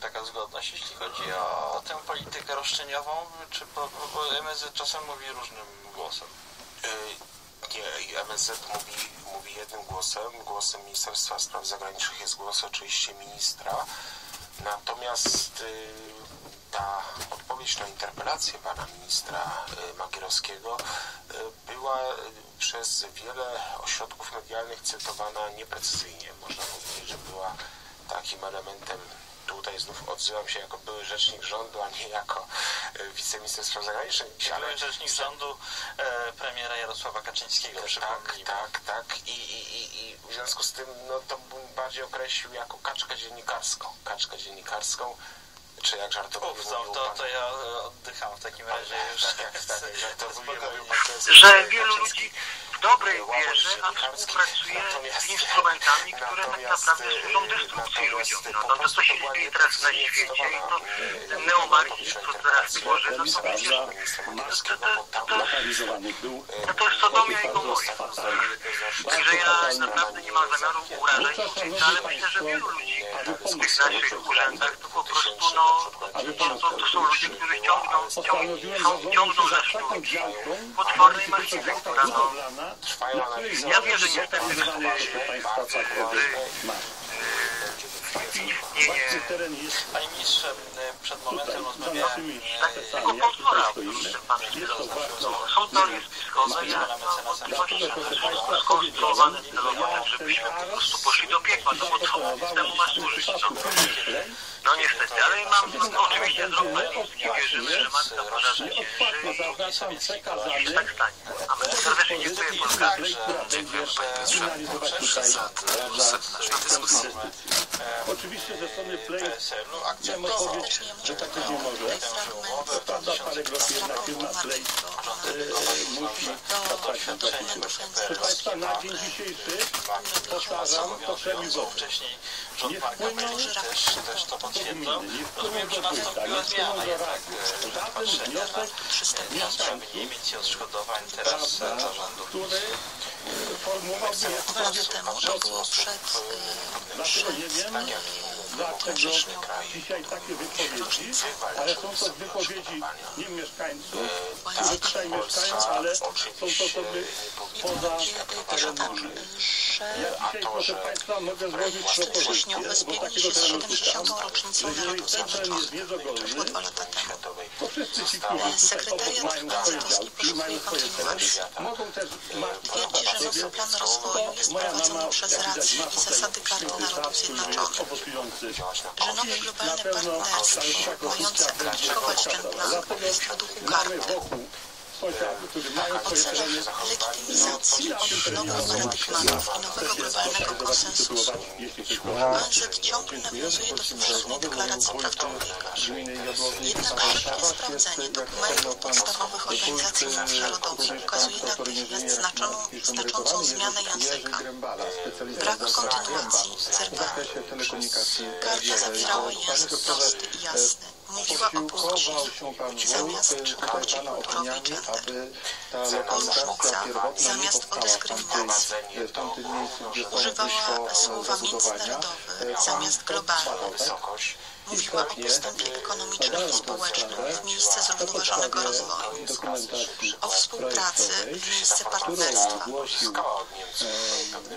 taka zgodność, jeśli chodzi o tę politykę roszczeniową, czy bo, bo- MSZ czasem mówi różnym głosem. Y, Nie, MSZ mówi, mówi jednym głosem. Głosem Ministerstwa Spraw Zagranicznych jest głos oczywiście ministra. Natomiast y, ta odpowiedź na interpelację pana ministra y, Magierowskiego była przez wiele ośrodków medialnych cytowana nieprecyzyjnie. Można powiedzieć, że była takim elementem Tutaj znów odzywam się jako były rzecznik rządu, a nie jako y, wiceminister spraw zagranicznych. Ale rzecznik rządu e, premiera Jarosława Kaczyńskiego, Tak, tak, tak. I, i, i, I w związku z tym no, to bym bardziej określił jako kaczkę dziennikarską. Kaczkę dziennikarską, czy jak żartował Uf, to, to, to ja e, oddycham w takim razie już. Tak, jak tak, to jest że wielu ludzi w dobrej wierze, a współpracuje z instrumentami, które tak naprawdę służą destrukcji natomiast ludziom. No, to, to co się to dzieje teraz na świecie i to ten neomarksizm, co teraz tworzy, no to przecież Magierowskiego, bo tam lokalizowany był no to jest Sodomia i Gomorra. Także ja naprawdę nie mam zamiaru urażać uczucia, ale myślę, że wielu ludzi aby w tych naszych urzędach to po prostu no, to, to są ludzie, którzy ciągną, ciągną, ciągną za działką, potwornej to która no, Trwają której analizy. Ja wierzę że- jest państwa teren jest Tak, Panie ministrze, przed momentem rozmawiałem tutaj pozwala, stoimy. ten pan Jest to jest no ja że Dlatego, to jest państwa, skonstruowane że żebyśmy ten po prostu poszli do piekła, to po co temu ma służyć, no. No niestety, ale mam, no, oczywiście z pańskich wierzymy, że Matka Boża i przekazany się tak stanie. A my serdecznie dziękuję Polska. Play, która będzie finalizować tutaj e, Oczywiście ze strony Play chciałem odpowiedzieć, że tak nie może. To prawda, parę groszy jednak firma Play e, musi zapłacić za. Proszę Państwa, na dzień dzisiejszy powtarzam, to rząd Nie wpłyną potwierdzał. gminy, nie wpłyną do wójta, nie wpłyną do rady. e, Żaden wniosek na mieszkańców, e, prawda, zarządu. E, formułowałby Dwa lata temu, to było przed, e, wiem, dlaczego dzisiaj takie wypowiedzi, ale są to wypowiedzi nie mieszkańców, którzy tutaj mieszkają, ale są to osoby poza terenem. Ja dzisiaj, proszę Państwa, mogę złożyć propozycję, bo takiego terenu 70. szukam, że jeżeli ten teren jest niedogolny, to wszyscy ci, którzy tutaj obok mają swoje działki, mają swoje tereny, mogą też prawa Twierdzi, że nowy plan rozwoju jest Moja mama, prowadzony przez rację i zasady Karty Narodów Zjednoczonych. Że nowe globalne partnerstwo, mające aplikować ten plan, jest w duchu karty. Sąsiadów, którzy legitymizacji nowych paradygmatów i nowego globalnego konsensusu ONZ ciągle nawiązuje do Powszechnej Deklaracji Praw Człowieka. Jednak szybkie sprawdzenie dokumentów podstawowych organizacji międzynarodowych ukazuje natychmiast znaczoną, znaczącą zmianę języka. Brak kontynuacji, zerwanie. Karta zawierała język prosty i jasny. Mówiła o płaszczyźnie, zamiast przychodzi kulturowej gender. O różnica, zamiast o dyskryminacji. Używała słowa międzynarodowy zamiast globalny. Mówiła o postępie ekonomicznym i społecznym w miejsce zrównoważonego rozwoju. O współpracy w miejsce partnerstwa.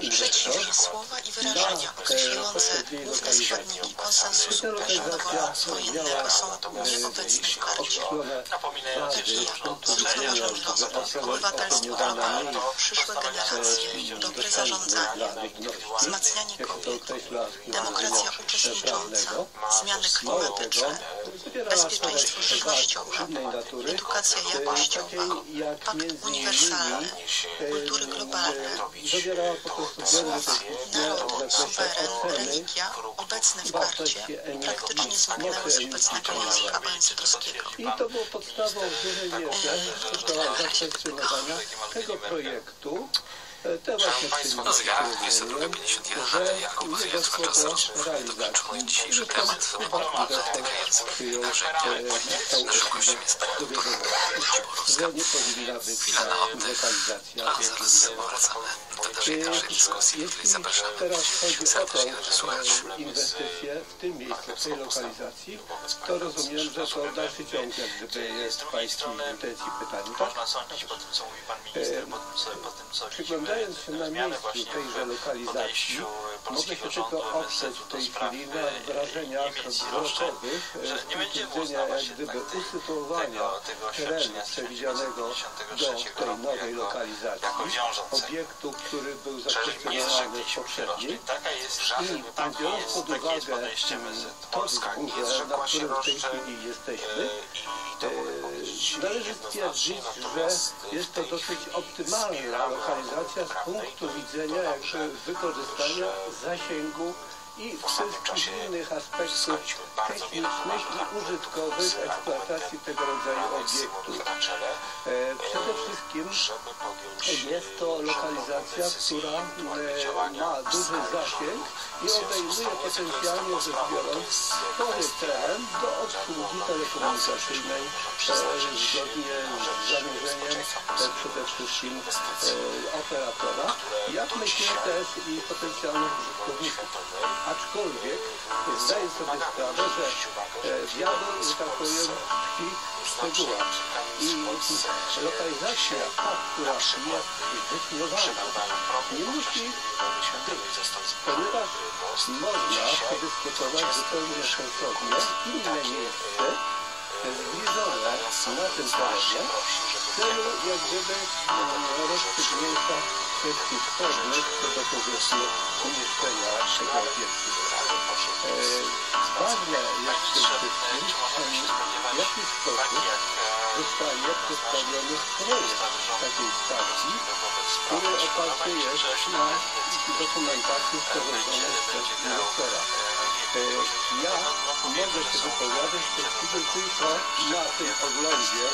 rzeczy. Przeciwnie, słowa i wyrażenia określające główne składniki konsensusu wojennego są nieobecne w karcie. Takie jak zrównoważony rozwój, obywatelstwo globalne, przyszłe generacje, dobre zarządzanie, wzmacnianie kobiet, demokracja uczestnicząca, zmiany klimatyczne, bezpieczeństwo żywnościowe, edukacja jakościowa, pakt uniwersalny, kultury globalne, słowa, narody, suweren, religia obecne w karcie praktycznie zniknęły z obecnego języka ONZ-owskiego. I to było podstawą w dużej mierze zakwestionowania tego projektu, E, Te właśnie Państwo, na zegarach powodują, 22.51 że Natalia Jakub, nie Związek doszło do Czasów realizacji. kończymy dzisiejszy temat. bardzo Dotykający przyjął, narzędzia. e, został Naszym gościem jest doktor Ania Borowska. że nie powinna być Chwila ta na oddech, lokalizacja. a zaraz powracamy do dalszej naszej dyskusji, w której Jeśli zapraszamy teraz chodzi o tą serdecznie e, słuchaczy. inwestycję w tym miejscu, w tej lokalizacji, to rozumiem, że to dalszy ciąg jak gdyby jest Z Pańskiej intencji pytania, tak? można sądzić po tym, co mówi Pan Minister, po tym, co, po tym, co Przyglądając się na miejscu tejże lokalizacji, mogę się tylko oprzeć w tej chwili na e, wrażeniach wzrokowych z widzenia uznawać jak gdyby usytuowania terenu przewidzianego do 1993 tej nowej lokalizacji, obiektu, który był zakwestionowany jest, i biorąc pod uwagę to wzgórze, na którym w tej chwili jesteśmy, E, powiedzieć Należy stwierdzić, że jest to dosyć optymalna lokalizacja z punktu widzenia jakby wykorzystania zasięgu i w wszystkich innych aspektów technicznych i użytkowych eksploatacji tego rodzaju obiektów. E, Przede wszystkim jest to lokalizacja, która e, ma duży zasięg i obejmuje potencjalnie rzecz biorąc spory teren do obsługi telekomunikacyjnej e, zgodnie z zamierzeniem przede wszystkim operatora, jak myślę też i potencjalnych użytkowników. Aczkolwiek zdaję sobie sprawę, że e, diabeł, że tak powiem, tkwi w szczegółach. I lokalizacja, ta, która jest zdefiniowana, nie musi ponieważ można podyskutować zupełnie sensownie inne miejsce zbliżone na tym terenie w celu jak gdyby rozstrzygnięcia kwestii spornych co do powiedzmy tego obiektu. Ważne jest tym wszystkim, w jaki sposób zostanie przedstawiony projekt takiej stacji, który oparty jest na dokumentacji sporządzonej przez inwestora. E, Ja mogę się wypowiadać w tylko na tym oglądzie,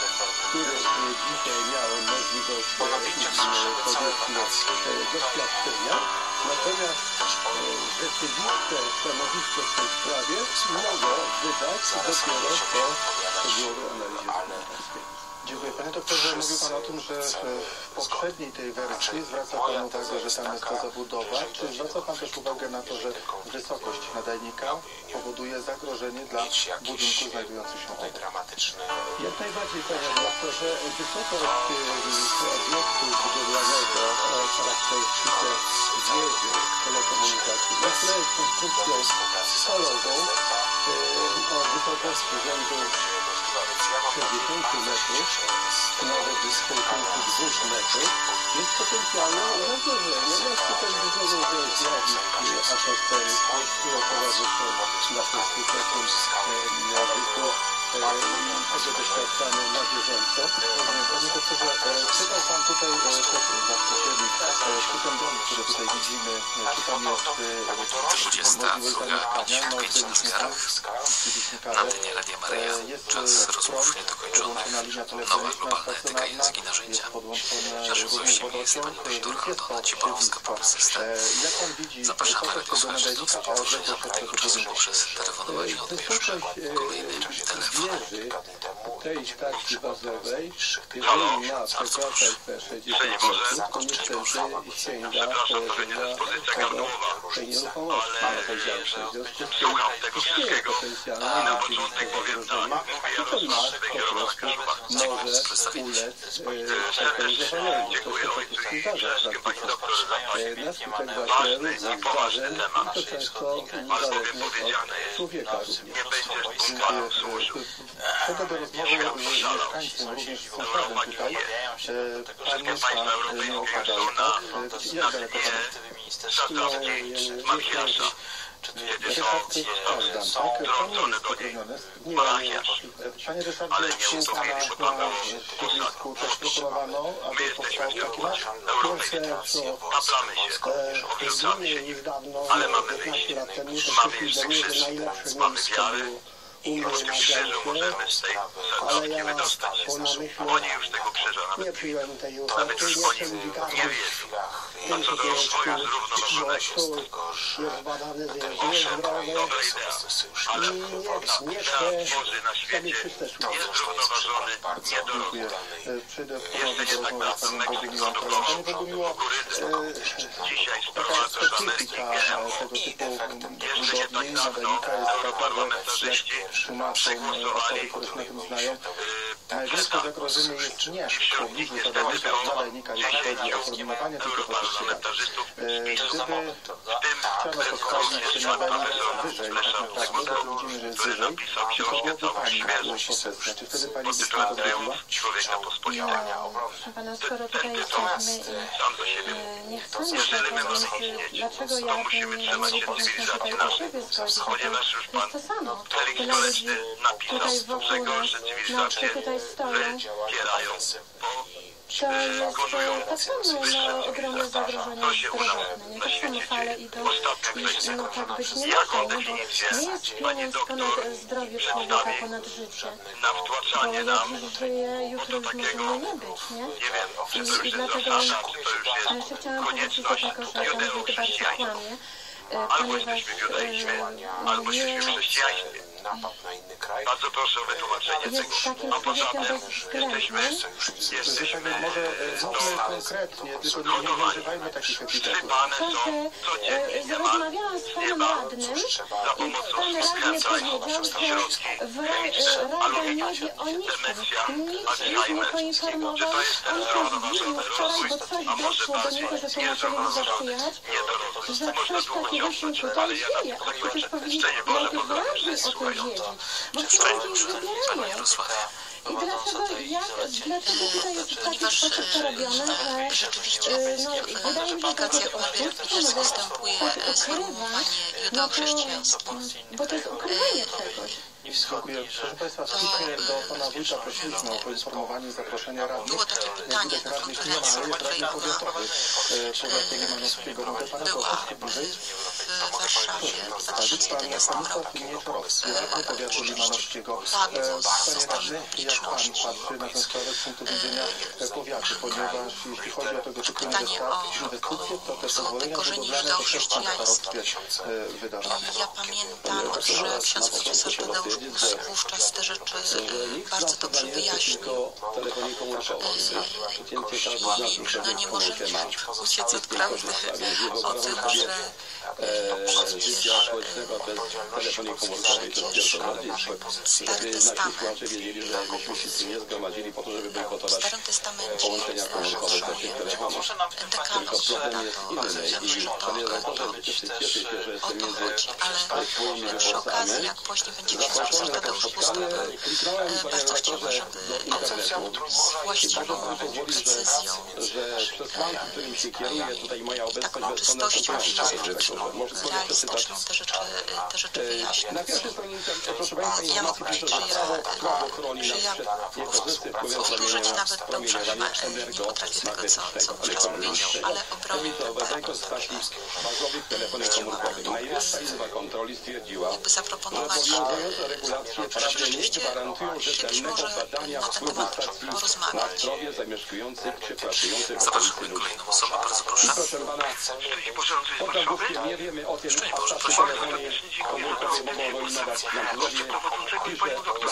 który dzisiaj miałem możliwość e, powiedzmy e, doświadczenia. Natomiast rzeczywiste stanowisko w tej sprawie mogę wydać dopiero po szczegółowej analizie. Dziękuję. Panie doktorze, mówił Pan o tym, że w poprzedniej tej wersji zwraca Pan uwagę, że tam jest ta zabudowa. Czy zwraca Pan też uwagę na to, że wysokość nadajnika powoduje zagrożenie dla budynku znajdujących się obok? Jak najbardziej, panie doktorze, wysokość e, obiektu budowlanego o charakterystyce wieży telekomunikacji jest konstrukcją skalową e, o wysokości rzędu 60 metrów, nawet 62 metrów, jest potencjalne zagrożenie na skutek dużego zjawisk atmosferycznych, które towarzyszą naszym skutecznym wyku tego doświadczamy na bieżąco. Panie doktorze, e, pytał Pan tutaj e, e, który tutaj widzimy, e, czy tam jest e, możliwość zamieszkania, no 25 na antenie Radia Maryja. E, Czas e, rozmów prąd, niedokończony. podłączona linia Nowe telefoniczna globalne stacjonarna, języki narzędzia. Naszym gościem jest pani doktor Aldona ścieżnictwo. publicysta. E, Zapraszamy radiosłuchaczy do współtworzenia tego budynku? poprzez telefonowanie od jeszcze Wysokość kolejny e, telefon. Wieży tej stacji bazowej, jeżeli ma przekraczać te 60 metrów, to niestety sięga położenia tego, tej nieruchomości na tej działce. W związku z tym istnieje potencjalne rzeczywiste zagrożenie i to ma po prostu może ulec e, pulweryzowaniu. To się po prostu zdarza w praktyce. E, Na skutek właśnie różnych zdarzeń i to często zależnych od człowieka również. Dziękuję. Przed do rozmowy z mieszkańcem, również z sąsiadem tutaj, e, Pan mieszka e, nieopodal, tak? E, Jak daleko Pan nie- nie tak? Pan nie jest pokrewniony. nie, nie, nie. Panie Ryszardzie, u Pana na siedlisku też proponowano, aby powstał taki nasz Pierwsze, co Taplamy się. e, zrobiłem niedawno, Ale mamy 15 lat temu, to Mamy do że najlepsze mamy miejsce od krzyżu możemy z tej usadowcy wydostać. po namyśle Oni już tego krzyża nie nawet przyjąłem tej nawet już nie oni nie wiedzą. A co do rozwoju zrównoważonego, jest Owszem, dobra idea, ale chcę Boży na świecie jest zrównoważony, niedorosły. Jeszcze panem dawnego Bogumiłem produkował kukurydzy. Dzisiaj sprowadza z Ameryki GMO. Jeszcze nie tak dawno jest taka, że europarlamentarzyści jak tłumaczą osoby, które się na tym znają, największe zagrożenie jest nie w pobliżu nadajnika, nadajnika, jeśli chodzi o formułowanie tylko E, PiS. Gdyby chciano postawić ten nadajnik wyżej, tak naprawdę, bo widzimy, że jest wyżej, napisał to byłoby pani świeżą proces. Znaczy wtedy pani by to zrobiła? Proszę pana, skoro tutaj jesteśmy tytuł i e, nie chcemy dlaczego to ja nie nie się cywilizacji tutaj do siebie zgodzić? To, jest to samo. Tyle ludzi Kolesny napisał, tutaj że wokół nas, gorsze no, cywilizacje tutaj stoją. wypierają To jest e, samo ogromne zagrożenie To się zdrowotne. Nie na tak świecie fale dzieje. Ostatnia i kwestia. no tak Jaką bo definicję nie jest pani pieniądz doktor ponad zdrowie człowieka, przedstawi ponad życie. na Bo wtłaczanie nam, już takiego, nie wiem, czy to I, już jest dlatego zasada, czy to już jest konieczność tego, e, Albo ponieważ jesteśmy w judaizmie, e, albo jesteśmy w chrześcijaństwie. Napad na inny kraj. Bardzo proszę o wytłumaczenie jest tego. bezwzględnym, jesteśmy, jesteśmy tak może e, mówmy konkretnie, tylko nie, nie używajmy takich epitetów. wsypane To, są że codziennie e, rozmawiałam z panem radnym za i pomocą pan radny powiedział, że w ra- chemiczne, e, Rada albo nie wiecie, wie o niczym. demencja, Nikt ich nie poinformował. to jest ten On się zrównoważony zdziwił wczoraj, bo rozwój, coś a może doszło do niego, że tłumaczyli mu za przyjechać. niedorosły. że Można ktoś długo taki właśnie ciągnąć, tutaj dzieje, tak a przecież powinni wyraźnie o tym ci Szczęść ludzie Boże, Panie wybierają. Jarosławie. I dlaczego, jak, dlaczego tutaj jest w taki sposób to robione, że y, no, wydaje mi się, że to jest mediach też występuje e, sformułowanie judeo-chrześcijaństwo. bo to jest ukrywanie czegoś. Nie Dziękuję. Proszę Państwa, piśmie do Pana Wójta prosiliśmy o poinformowanie, zaproszenie radnych. Było takie pytanie Widać na radnych nie ma, ale jest radny powiatowy e, powiatu Limanowskiego. Mogę Pana Była w Warszawie w Pan 2011 Stanisław roku. Mieczorowski, radny powiatu limanowskiego. E, e, powiatu, ponieważ jeśli chodzi o tego typu inwestycje, to te pozwolenia budowlane to e. Ja pamiętam, że ksiądz profesor Tadeusz wówczas te rzeczy e, bardzo dobrze wyjaśnił. I no nie możemy uciec od prawdy o tym, że telefonii komórkowej. To jest pierwsze bardziej, żeby nasi słuchacze wiedzieli, że myśmy tu nie zgromadzili po to, żeby bojkotować Testamencie połączenia komórkowe z naszych telefonów. Może Dekanos Problem jest inny i panie redaktorze, cieszę się, że jestem między swoimi wyborcami. Zaproszony na to spotkanie, kliknąłem e, panie redaktorze do internetu. z właściwą pozwolić, że, precyzją że przesłanki, którymi się kieruje tutaj moja obecność, są czystością następujące. Może sobie przeczytać. wyjaśnić. Na pierwszej stronie, proszę Państwa, informacji powiedzieć, pisze, że że ja, prawo chroni że nas ja promieniowania- nawet dobrze promieniowania chyba e, nie potrafię tego, co, co chwilą powiedział, ale Izba Kontroli stwierdziła, Jakby zaproponować rzeczywiście rzetelnego może na ten temat porozmawiać. zdrowie zamieszkujących czy pracujących w Zapraszamy okolicy ludzi. kolejną osobę, bardzo proszę. Proszę Pana, Szczęść Boże, Andrzej Warszawy. nagłówkiem nie wiemy o tym, Szczęść Boże, stacje proszę. telefonii komórkowej mogą wyeliminować na zdrowie, Prowadzącego i panią doktor.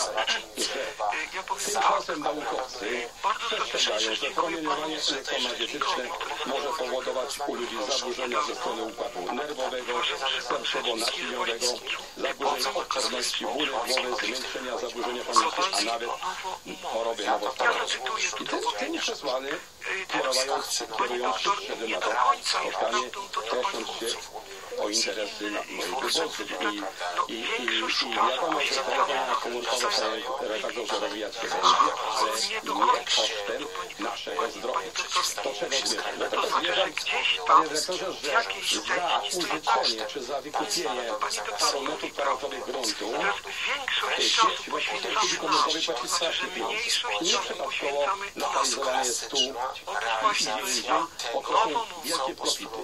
Tak, Ja powiem tak. Tymczasem naukowcy przestrzegają, że promieniowanie elektromagnetyczne może powodować u ludzi zaburzenia ze strony układu nerwowego, sercowo-naczyniowego, zaburzenia odporności, bóle głowy, zmęczenia, zaburzenia pamięci, a nawet choroby nowotworowe. I tym, tym przesłany kierujący do to końca spotkanie, to, prosząc się o interesy moich wyborców i, i, i, i Większość wiadomo, że telefonia komórkowa, panie redaktorze, rozwijać się będzie, ale nie kosztem naszego zdrowia. Do czego zmierzam? Do tego zmierzam, panie redaktorze, że za użyczenie czy za wykupienie paru metrów kwadratowych gruntu sieć sieci poświęcamy komórkowej płaci strasznie pieniądze. Nie przypadkowo lokalizowany jest tu właśnie gdzie to indziej, to nową wielkie profity.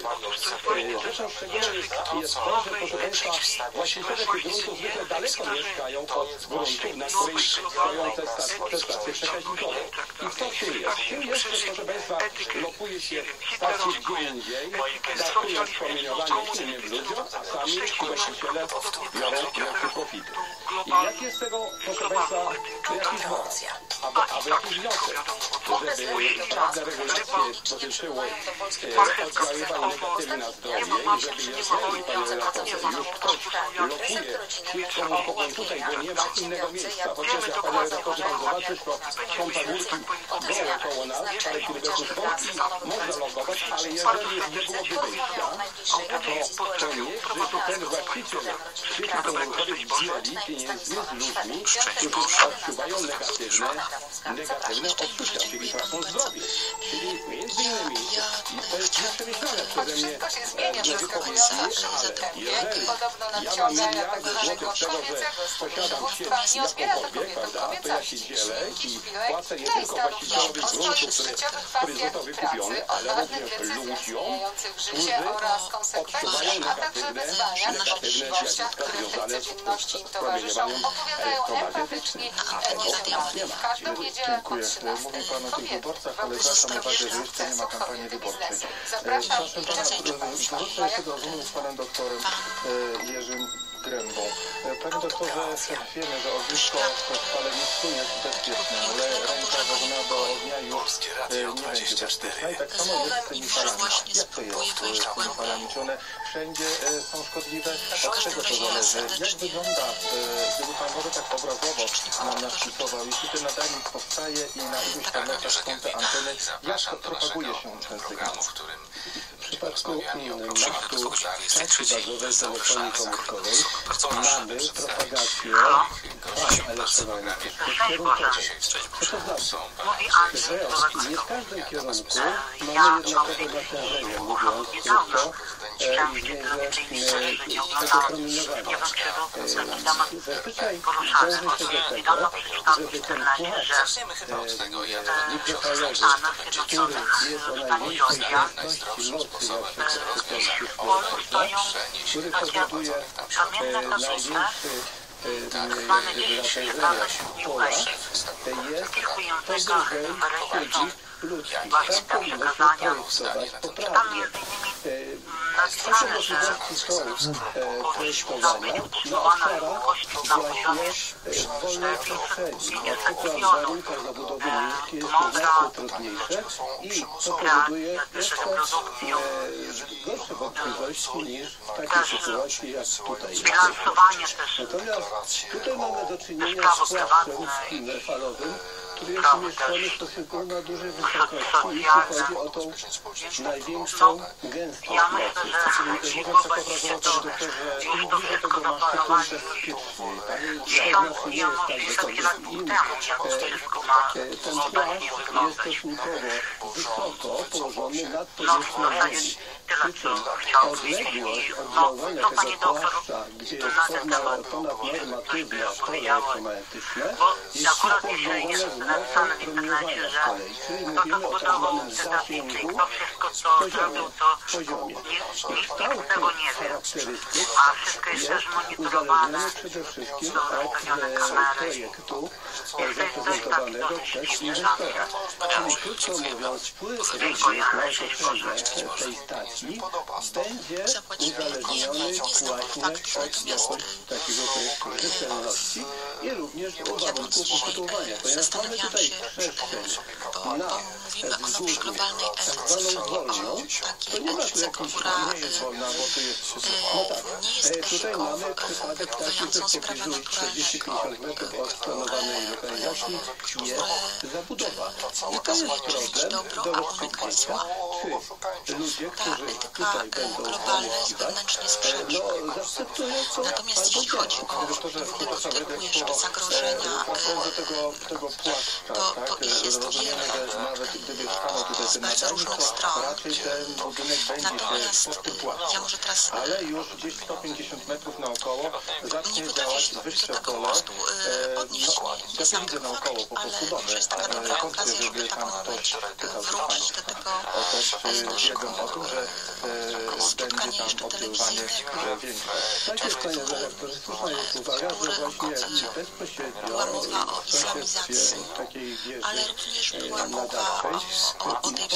Rzeczą szczególną jest jest to, że proszę Państwa, właściciele tych gruntów zwykle daleko mieszkają od gruntów, na których stoją te stacje, te stacje przekaźnikowe. I kto tył jest? Tył jest, że proszę Państwa, lokuje się stacje gdzie indziej, traktując promieniowanie innym ludziom, a sami właściciele biorą wielkie profity. I jaki jest tego, proszę Państwa, jakiś moral, albo, albo jakiś wniosek, żeby prawne regulacje dotyczyły e, oddziaływań negatywnych na zdrowie i żeby jeżeli, komu powiem tutaj, bo nie ma innego miejsca, chociaż jak pan zobaczysz, to są pagórki gołe koło nas, parę kilometrów stąd można lokować, ale jeżeli nie byłoby wyjścia, to, to niech, żeby ten właściciel świetli komórkowych dzieli pieniędzmi z ludźmi, którzy odczuwają negatywne, odczucia, czyli tracą zdrowie. Czyli między innymi, i to jest nieprzemyślane przeze mnie, Wszystko się e, wypowiedzi, jest ale jeżeli Podobno ja mam nadciąga miliardy jakaś złotych z tego, że posiadam sieć jakąkolwiek, prawda, to ja się dzielę i płacę nie tylko właścicielowi gruntu, który, który został wykupiony, ale również ludziom, którzy odczuwają negatywne, negatywne zjawiska związane z promieniowaniem elektromagnetycznym. A tego nie ma. Dziękuję. Mówił Pan o tych wyborcach, ale zwracam uwagę, że jeszcze nie ma kampanii wyborczej. E, Proszę Pana, wrócę jeszcze do rozmowy z Panem doktorem e, Jerzym Grębą. E, Panie doktorze, wiemy, że ognisko w palenisko jest bezpieczne, ale ręka wodna do ognia już e, nie będzie bezpieczna. I tak samo jest z tymi falami. Jak to jest z tymi falami? Czy one wszędzie są szkodliwe? Od czego to zależy? Jak wygląda, gdyby Pan może tak obrazowo nam narysował, jeśli ten nadajnik powstaje i na iluś tam metrach są te anteny, jak propaguje się ten sygnał? Przypadku naftu stacji bazowej telefonii komórkowej mamy propagację. fal elektromagnetycznych kierunkowych. Co to znaczy? Że nie w każdym kierunku. mamy jednakowe natężenie, mówiąc krótko, e, tego promieniowania. E, Zazwyczaj dąży się do tego, żeby ten płat e, mikrofalowy, który jest o największej prędkości mocy na przykład który powoduje e, największy e, natężenie pola, jest powyżej siedzi ludzkich. Tak powinno się projektować poprawnie. E, Takie możliwości są e, projektowane na obszarach właśnie e, wolnej przestrzeni. Na przykład w warunkach zabudowy miejskiej jest to znacznie trudniejsze i to powoduje jeszcze e, gorsze wątpliwości niż w takiej sytuacji jak tutaj. Natomiast tutaj mamy do czynienia z płaszczem falowym, który jest umieszczony stosunkowo na dużej wysokości, jeśli chodzi o tą największą gęstość mocy. Czyli mówiąc tak obrazowo, panie doktorze, im bliżej tego mastu, tym bezpieczniej. Pewność nie jest tak wysoki. Im e, ten płaszcz jest stosunkowo wysoko położony nad powierzchnią ziemi. Przy czym odległość oddziaływania tego płaszcza, gdzie jest pewna, ponad normatywna pole elektromagnetyczne, jest szybko związane z mocą promieniowania z kolei. Czyli mówimy o tak zwanym zasięgu poziomie. poziomie. I kształt tych charakterystyk jest uzależniony przede wszystkim od e, projektu e, zaprezentowanego przez inwestora. Czyli krótko mówiąc, wpływ również na otoczenie tej stacji będzie uzależniony właśnie od jakości takiego projektu rzetelności i również warunków użytkowania. Mamy tutaj przestrzeń na wzgórzu tak zwaną wolną, to nie ma tu jakiejś, nie jest wolna, bo tu jest no tak, e, tutaj mamy przypadek taki, że pobliżu 40-50 metrów od planowanej lokalizacji jest zabudowa. I to jest problem do rozstrzygnięcia, czy ludzie, którzy tutaj będą zamieszkiwać, no zaakceptują to Natomiast jeśli chodzi o obserwujesz bo zagrożenia, e, tego, tego to- tak, to ich jest rozumiemy, wiele. że nawet gdyby stanął tutaj ten bardzo różnych to stron. raczej ten budynek będzie się Natomiast ja może teraz Ale już gdzieś 150 metrów naokoło nie zacznie działać wyższe pole. y, E, odnieść. no, Nie ja znam widzę tego naokoło po prostu domy. jest taka E, dobra okazja, żeby tam ktoś wrócić do tego też e, wiedzą o tym, że e, będzie tam telewizyjnego, większe. Najpierw, panie redaktorze, słuszna jest uwaga, że właśnie bezpośrednio o w sąsiedztwie takiej wieży ale również e, była mowa o, o, o tej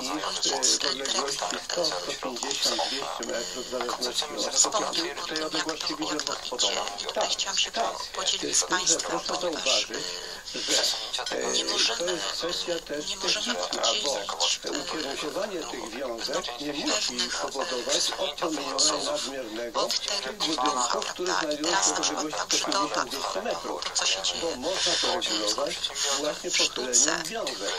niż ojciec e, w odległości dyrektor 100, 150, 200 metrów w zależności od wspomniał tego, o tym, jak to, widzę o to idzie. tutaj chciałam się po- podzielić z Państwem, proszę ponieważ zauważyć, że e, nie to możemy- jest kwestia też nie możemy bo ukierunkowanie tych wiązek nie musi powodować odpromieniowania nadmiernego tych budynków, które znajdują się w odległości przygoda, 150-200 metrów. Bo można to regulować właśnie pochyleniem wiązek.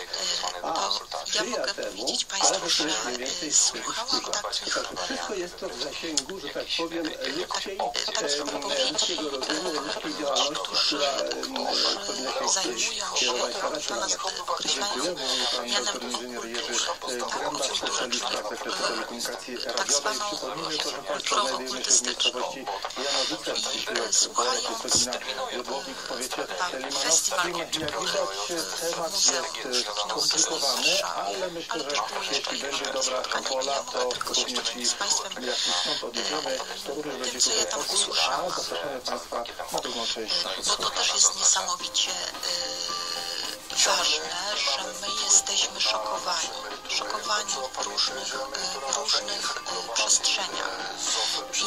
ja Sprzyja temu, ale to jest mniej więcej y, słuchałam takich Znaczy, wszystko jest to w zasięgu, że tak powiem, ludzkiej, takich em, wypowiedzi ludzkiego rozumu, ludzkiej działalności, która powinna się kierować określają Dziękuję, mówił pan mianem doktor inżynier Jerzy okultury, e, Gręba, specjalista w zakresie telekomunikacji radiowej. Przypomnijmy, proszę Państwa, znajdujemy się w miejscowości Janowice, w powiecie Sodzina Jodłowik, w powiecie limanowskim. Jak widać, temat jest e, skomplikowany, ale myślę, że jeśli będzie dobra wola, to również i jakiś sąd to również będzie tutaj pokój, a zapraszamy Państwa na drugą część. bo to też jest niesamowicie y, ważne, że my jesteśmy szokowani. Szokowani w różnych, w różnych y, przestrzeniach. I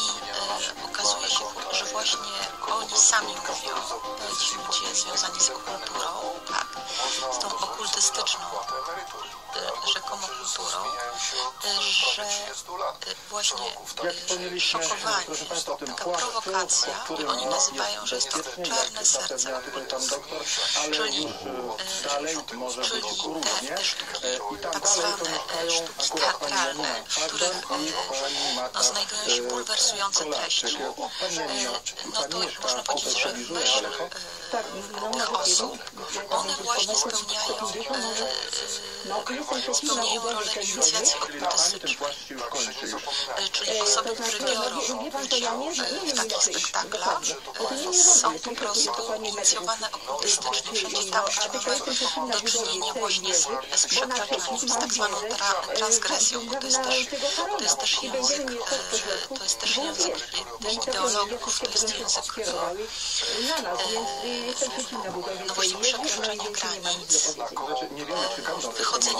y, okazuje się, że właśnie oni sami mówią, ci ludzie związani z kulturą, tak, z tą okultystyczną rzekomo kulturą, że właśnie Jak wspomnieliśmy, szokowani, proszę Państwa, o tym taka prowokacja, którym oni nazywają, że jest to czarne serce. Czyli, e, dalej może być czyli różnie. E, I tam tak dalej to zwane mieszkają sztuki akurat Pani teatralne, Janina których i Pani Marta no, znajdują się e, bulwersujące Kolarczyk. treści. Pani Janino, no Pani to mieszka można powiedzieć, że myśl e, tych osób, one właśnie spełniają, e, spełniają rolę inicjacji. E, Czyli osoby, które biorą udział e, w takich spektaklach, e, są po prostu inicjowane okultystycznie. Wszędzie tam, gdzie do czynienia właśnie z, z przekraczaniem, z tak zwaną tra, transgresją, bo to jest też, to jest też język, e, to jest też język ideologów, to jest język no właśnie przekroczenia granic, Znaczy,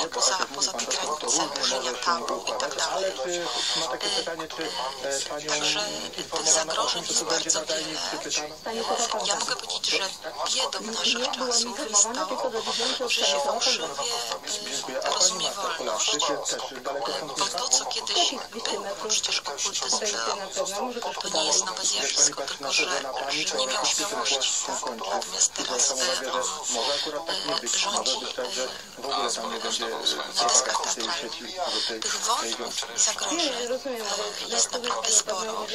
bo poza, tak poza te granice, burzenia tabu i tak Ale dalej. e, Także tych zagrożeń jest bardzo wiele. Ja mogę powiedzieć, że biedą naszych czasów jest to, że e, stąd Bo to, co kiedyś było przecież okultyzm, to nie jest nowe zjawisko, tylko że, że że nie miał świadomości. Natomiast teraz że tak tak, że sieci, do tej, tych i zagrożeń e, jest naprawdę sporo.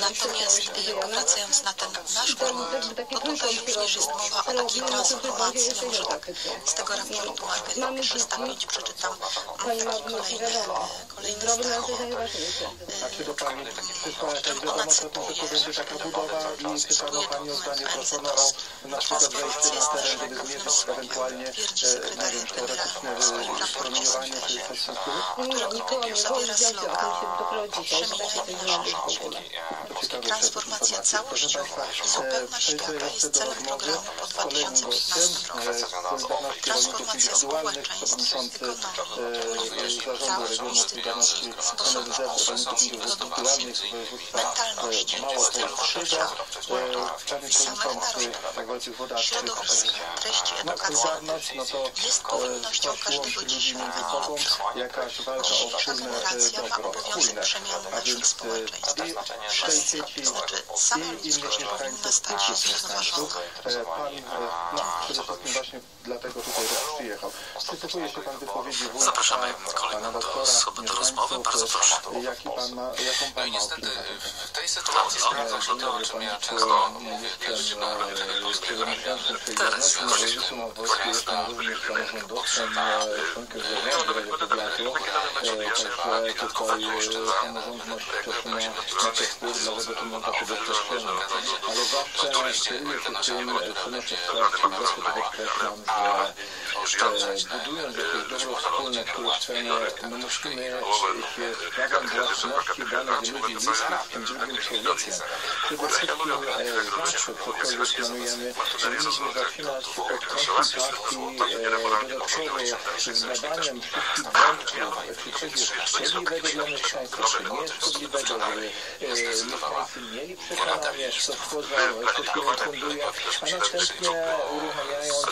Natomiast e, wracając na ten nasz grunt, to tutaj również jest mowa o takiej transformacji. No może tak z tego raportu Marketing 305 przeczytam. Kolejne, kolejne zdanie. A czy do Pani przyszła jakaś wiadomość o tym, że to będzie taka budowa i pytano Pani o zdanie, proszono o na przykład wejście na teren, żeby zmierzyć ewentualnie, e, nie wiem, teoretyczne e, promieniowanie czy coś w tym stylu? którego tytuł zawiera slogan Przemieniajmy nasze życie. Transformacja całościowa i zupełna e, świata jest celem programu z kolejnym 2015 gościem, roku. e, Transformacja społeczeństw, przewodniczący ekonomii, e, polityki, Zarządu praw, Regionu Solidarności sposobu NSZ Rolników Indywidualnych z województwa e, Małopolskiego. E, Panie Przewodniczący Wojciech Wodarczyk. środowiska, treści No, edukacyjne. no Jest e, powinnością każdego ludzi dzisiaj, między a sobą, nie jakaś walka o Dzisiejsza wspólne e, generacja ma obowiązek przemiany A naszych więc e, społeczeństw. Wszyscy, znaczy sama i ludzkość innych powinna stać się zrównoważona. Pan, no, przede wszystkim właśnie dlatego tutaj też przyjechał. Przysłuchuje się Pan wypowiedzi wójta, Zapraszamy Pana kolejną do doktora, osoby do rozmowy. Bardzo proszę. Jaki pan ma, jaką No Pan i ma niestety na w tej sytuacji No, sprawdza się to, o czym ja często mówię, na polskiego Teraz obecnie, jestem również samorządowcem, e, Rady Powiatu, e, także tutaj samorządność też ma, ma te wpływ, dlatego tu mam takie doświadczenie. Ale zawsze się tym, przynoszę zawsze to podkreślam, że e, budując jakieś dobro wspólne, które chcemy, my musimy się sprawom własności danych ludzi bliskich tym drugim człowiekiem. Przede wszystkim e, zawsze cokolwiek planujemy, powinniśmy zaczynać od e, dodatkowo z badaniem wszystkich wątków, jest szkodliwego dla mieszkańców, czy nie szkodliwego, żeby e, mieszkańcy mieli przekonanie, stworzył, kto chwilę funduje, a następnie uruchamiając e,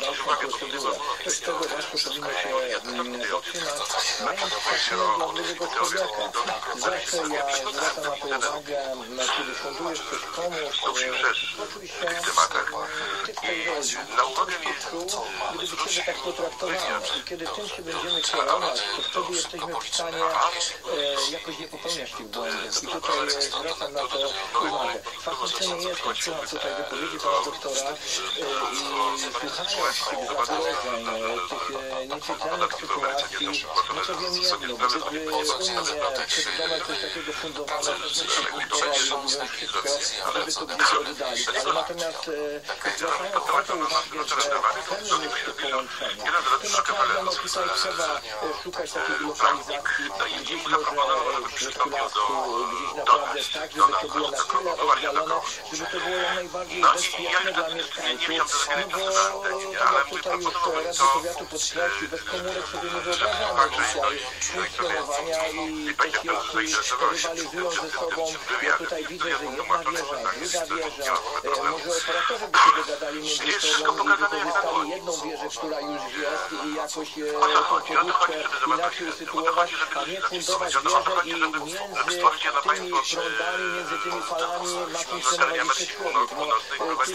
dalszą procedurę. Z tego właśnie powinno się mm, zaczynać, mając drugiego człowieka. Zawsze ja zwracam na to uwagę, na kiedy fundujesz coś komuś, e, oczywiście e, Na uwagę mi gdyby Ciebie tak potraktowano i kiedy tym się będziemy kierować, to wtedy jesteśmy w stanie e, jakoś nie popełniać tych błędów. I tutaj e, zwracam na to uwagę. Faktycznie nie jestem, tutaj wypowiedzi pana doktora e, i słuchając tych zagrożeń, e, tych e, niecietelnych sytuacji, no to wiem jedno, gdyby u mnie przed domem coś takiego fundowane, to bym się budował i robiłem wszystko, żeby to gdzieś oddalić. Ale natomiast e, zwracając na to uwagę, że chcemy mieć te połączenia, to naprawdę no tutaj trzeba e, szukać takiej lokalizacji, gdzieś może w środku gdzieś naprawdę tak, żeby to było na tyle oddalone, żeby to było jak najbardziej bezpieczne dla mieszkańców, no bo tak jak tutaj już Radny Powiatu podkreślił, bez komórek sobie nie wyobrażamy dzisiaj funkcjonowania i te sieci rywalizują ze sobą. Ja tutaj widzę, że jedna wieża, druga wieża, e, może operatorzy by się dogadali między sobą i wykorzystali jedną wieżę, która już jest? i jakoś e, tą podróbkę inaczej usytuować, a nie fundować wieżę i między tymi prądami, między tymi falami ma funkcjonować jeszcze człowiek.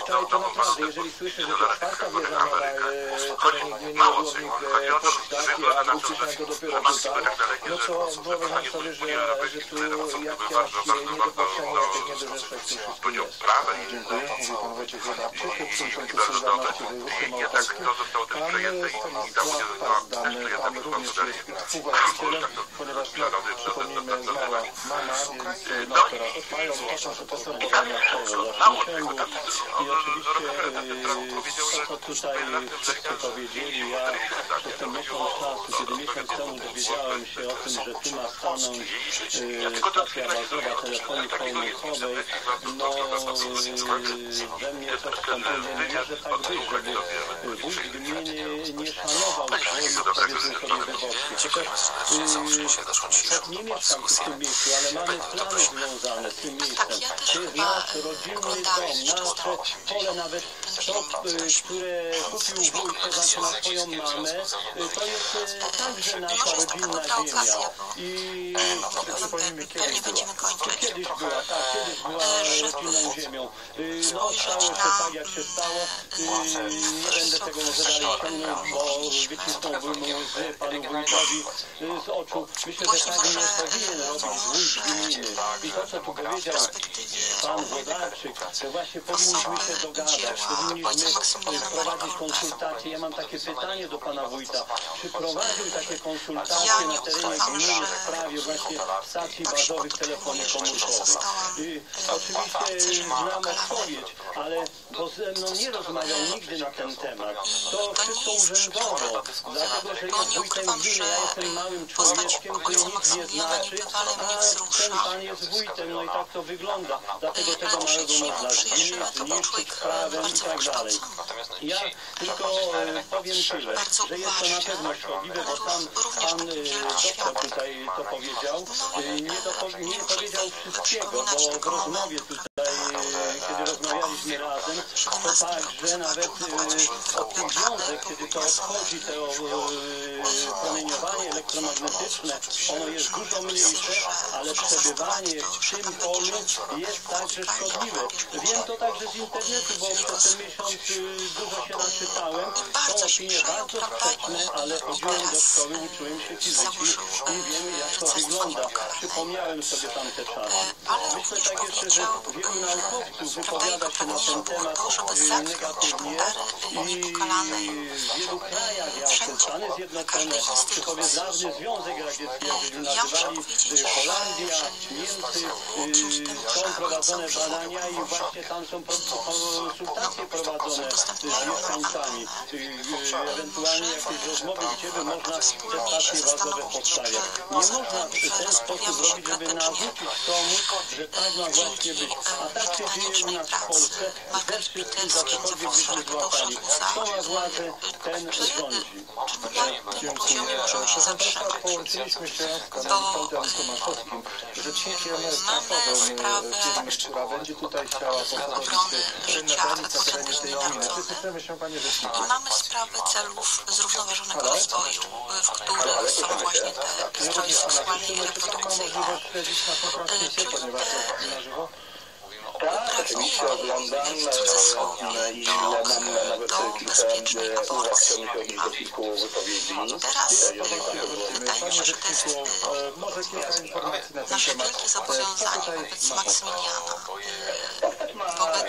No, tutaj to naprawdę, jeżeli słyszę, że to czwarta wieża ma na e, terenie gminy Orłownik e, powstać, a usłyszałem to dopiero tutaj, no to wyobrażam sobie, że, że tu jakieś niedopatrzenie, jakieś niedorzeczności jest. Dziękuję. Mówi pan Wojciech Wodawczyk, przewodniczący Solidarności Województwa Małopolskiego. Pan Stanisław Pazdan, pan również jest współwłaścicielem, ponieważ no, przypomnijmy, mała mama, więc no teraz mają taką przepraszam badania właśnie ciągu i oczywiście to, co tutaj wszyscy powiedzieli, ja przez ten miesiąc czasu, kiedy miesiąc temu dowiedziałem się o tym, że tu ma stanąć e, stacja bazowa telefonii komórkowej, no e, we mnie coś tam powiedział, nie może tak być, żeby wójt gminy nie szanował swoich, powiedzmy sobie, wyborców. E, nie mieszkam w tym miejscu, ale mamy plany związane z tym miejscem. To jest nasz rodzinny dom, nasze pole nawet to, e, które kupił wójt, to znaczy na swoją mamę, e, to jest e, także nasza rodzinna ziemia. I przypomnijmy, kiedyś była. Kiedyś była, tak, kiedyś była rodzinną ziemią. E, No, stało się tak, jak się stało. E, Nie będę tego może dalej ciągnąć, bo wycisnąłbym łzy panu wójtowi e, z oczu. Myślę, że tak nie powinien robić wójt gminy. I to, co tu powiedział pan Wodarczyk, to właśnie powinniśmy się dogadać, powinniśmy prowadzić konsultacje. Ja mam takie pytanie do pana wójta. Czy prowadził takie konsultacje na terenie gminy w sprawie właśnie stacji bazowych telefonii komórkowych? I oczywiście znam odpowiedź, ale bo ze mną nie rozmawiał nigdy na ten temat. To wszystko urzędowo, dlatego że jest wójtem gminy, ja jestem małym człowieczkiem, który nic nie znaczy, a ten pan jest wójtem, no i tak to wygląda. Dlatego tego małego można zniszczyć, sprawę i tak dalej. Ja tylko powiem tyle, że jest to na pewno szkodliwe, bo sam pan e, doktor tutaj to powiedział. E, Nie, dopo, nie powiedział wszystkiego, bo w rozmowie tutaj kiedy rozmawialiśmy razem, to także nawet e, o tym związek, kiedy to odchodzi, to e, promieniowanie elektromagnetyczne, ono jest dużo mniejsze, ale przebywanie w tym polu jest także szkodliwe. Wiem to także z internetu, bo przez ten miesiąc dużo się naczytałem. Są opinie bardzo sprzeczne, ale chodziłem do szkoły, uczyłem się fizyki i wiem jak to wygląda. Przypomniałem sobie tamte czasy. Myślę tak jeszcze, że wielu naukowców wypowiada się na ten temat negatywnie i w wielu krajach, jak Stany Zjednoczone, czy dawny Związek Radziecki, jak nazywali y, Holandia, Niemcy, y, są prowadzone badania i właśnie tam są konsultacje prowadzone z mieszkańcami. Y, Ewentualnie jakieś rozmowy, gdzie by można te stacje bazowe postawiać. Nie można w ten sposób robić, żeby narzucić komuś, że tak ma właśnie być. A tak się dzieje u nas w Polsce. Ze wszystkich za cokolwiek byśmy złapali. Kto ma władzę, ten rządzi. Dziękuję. Proszę Państwa, połączyliśmy się z panem Waldem Tomaszowskim, rzecznikiem prasowym firmy, która będzie tutaj chciała poprowadzić nadanić na terenie tej gminy. Czy słyszymy się, panie rzeczniku? I mamy sprawę celów zrównoważonego rozwoju, w których są właśnie te zdrowie seksualne i Czy reprodukcyjne. możliwość śledzić Tak, oczywiście oglądam e, i mam nawet kilka e, uwag, chciałbym się odnieść do kilku wypowiedzi. Teraz E, wydaje mi się, że to jest e, ten nasze wielkie E, zobowiązanie wobec ma- Maksymiliana,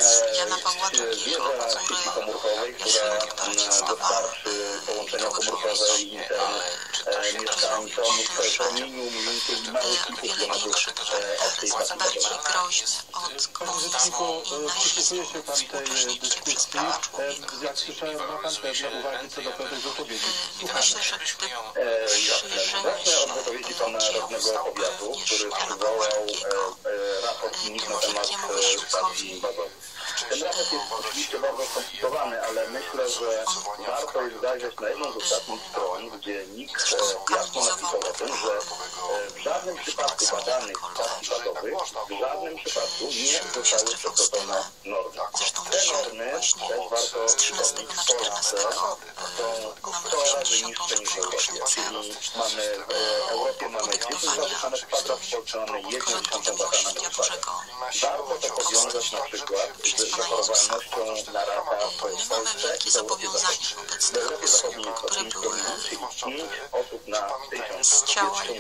E, Jana Pawła II, który komórkowej, która jest m, protestowany, dostarczy połączenia komórkowe i internet e, mieszkańcom w promieniu mniej więcej małych kilku wiele kilometrów większy e, od komunizmu i nazizmu, się pan tej e, upoślednikiem przez dyskusji. prawa człowieka. Jak słyszałem, ma pan pewne uwagi co do pewnych wypowiedzi. Myślę, że gdyby E, jasne. Zacznę od wypowiedzi pana radnego powiatu, który przywołał e, e, Ten raport jest oczywiście bardzo skomplikowany, ale myślę, że warto jest zajrzeć na jedną z ostatnich stron, gdzie NIK e, jasno napisał o tym, że e, w żadnym przypadku badanych stacji bazowych w żadnym przypadku nie zostały przekroczone normy. Te normy, też warto z 13 przypomnieć, w 14 Polsce są mamy 100 razy 80. niższe niż w Europie. Czyli mamy w Europie mamy 10 zabudowane kwadrat, w Polsce mamy 1 dziesiątą kwadrat. Bożego Warto to powiązać na przykład z zachorowalnością na raka w My mamy Polsce wielkie Zachodniej. wobec tych osób, które 5 były promili, czyli 5 osób na 1000 z ciała e,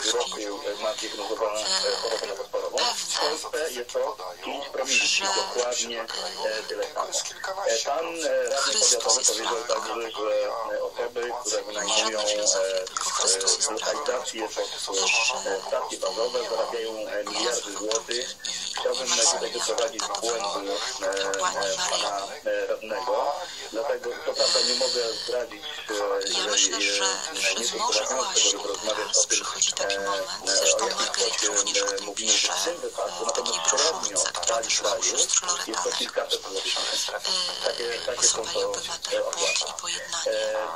chorobę nowotworową. W Polsce jest to 5 promili, czyli dokładnie e, tyle samo. Pan radny powiatowy powiedział także, że e, osoby, które wynajmują lokalizacje e, stacje bazowe zarabiają e, miliardy złotych. Chciałbym tutaj wyprowadzić z błędu e, e, pana radnego, dlatego co prawda nie mogę zdradzić, e, Ja myślę, że e, nie że zobowiązane, żeby właśnie rozmawiać teraz o tym, przychodzi taki moment, zresztą Margaret również o tym pisze w takiej broszurce, która wyszła u sióstr jest to Loretanek. takie są Osoba i pojednanie.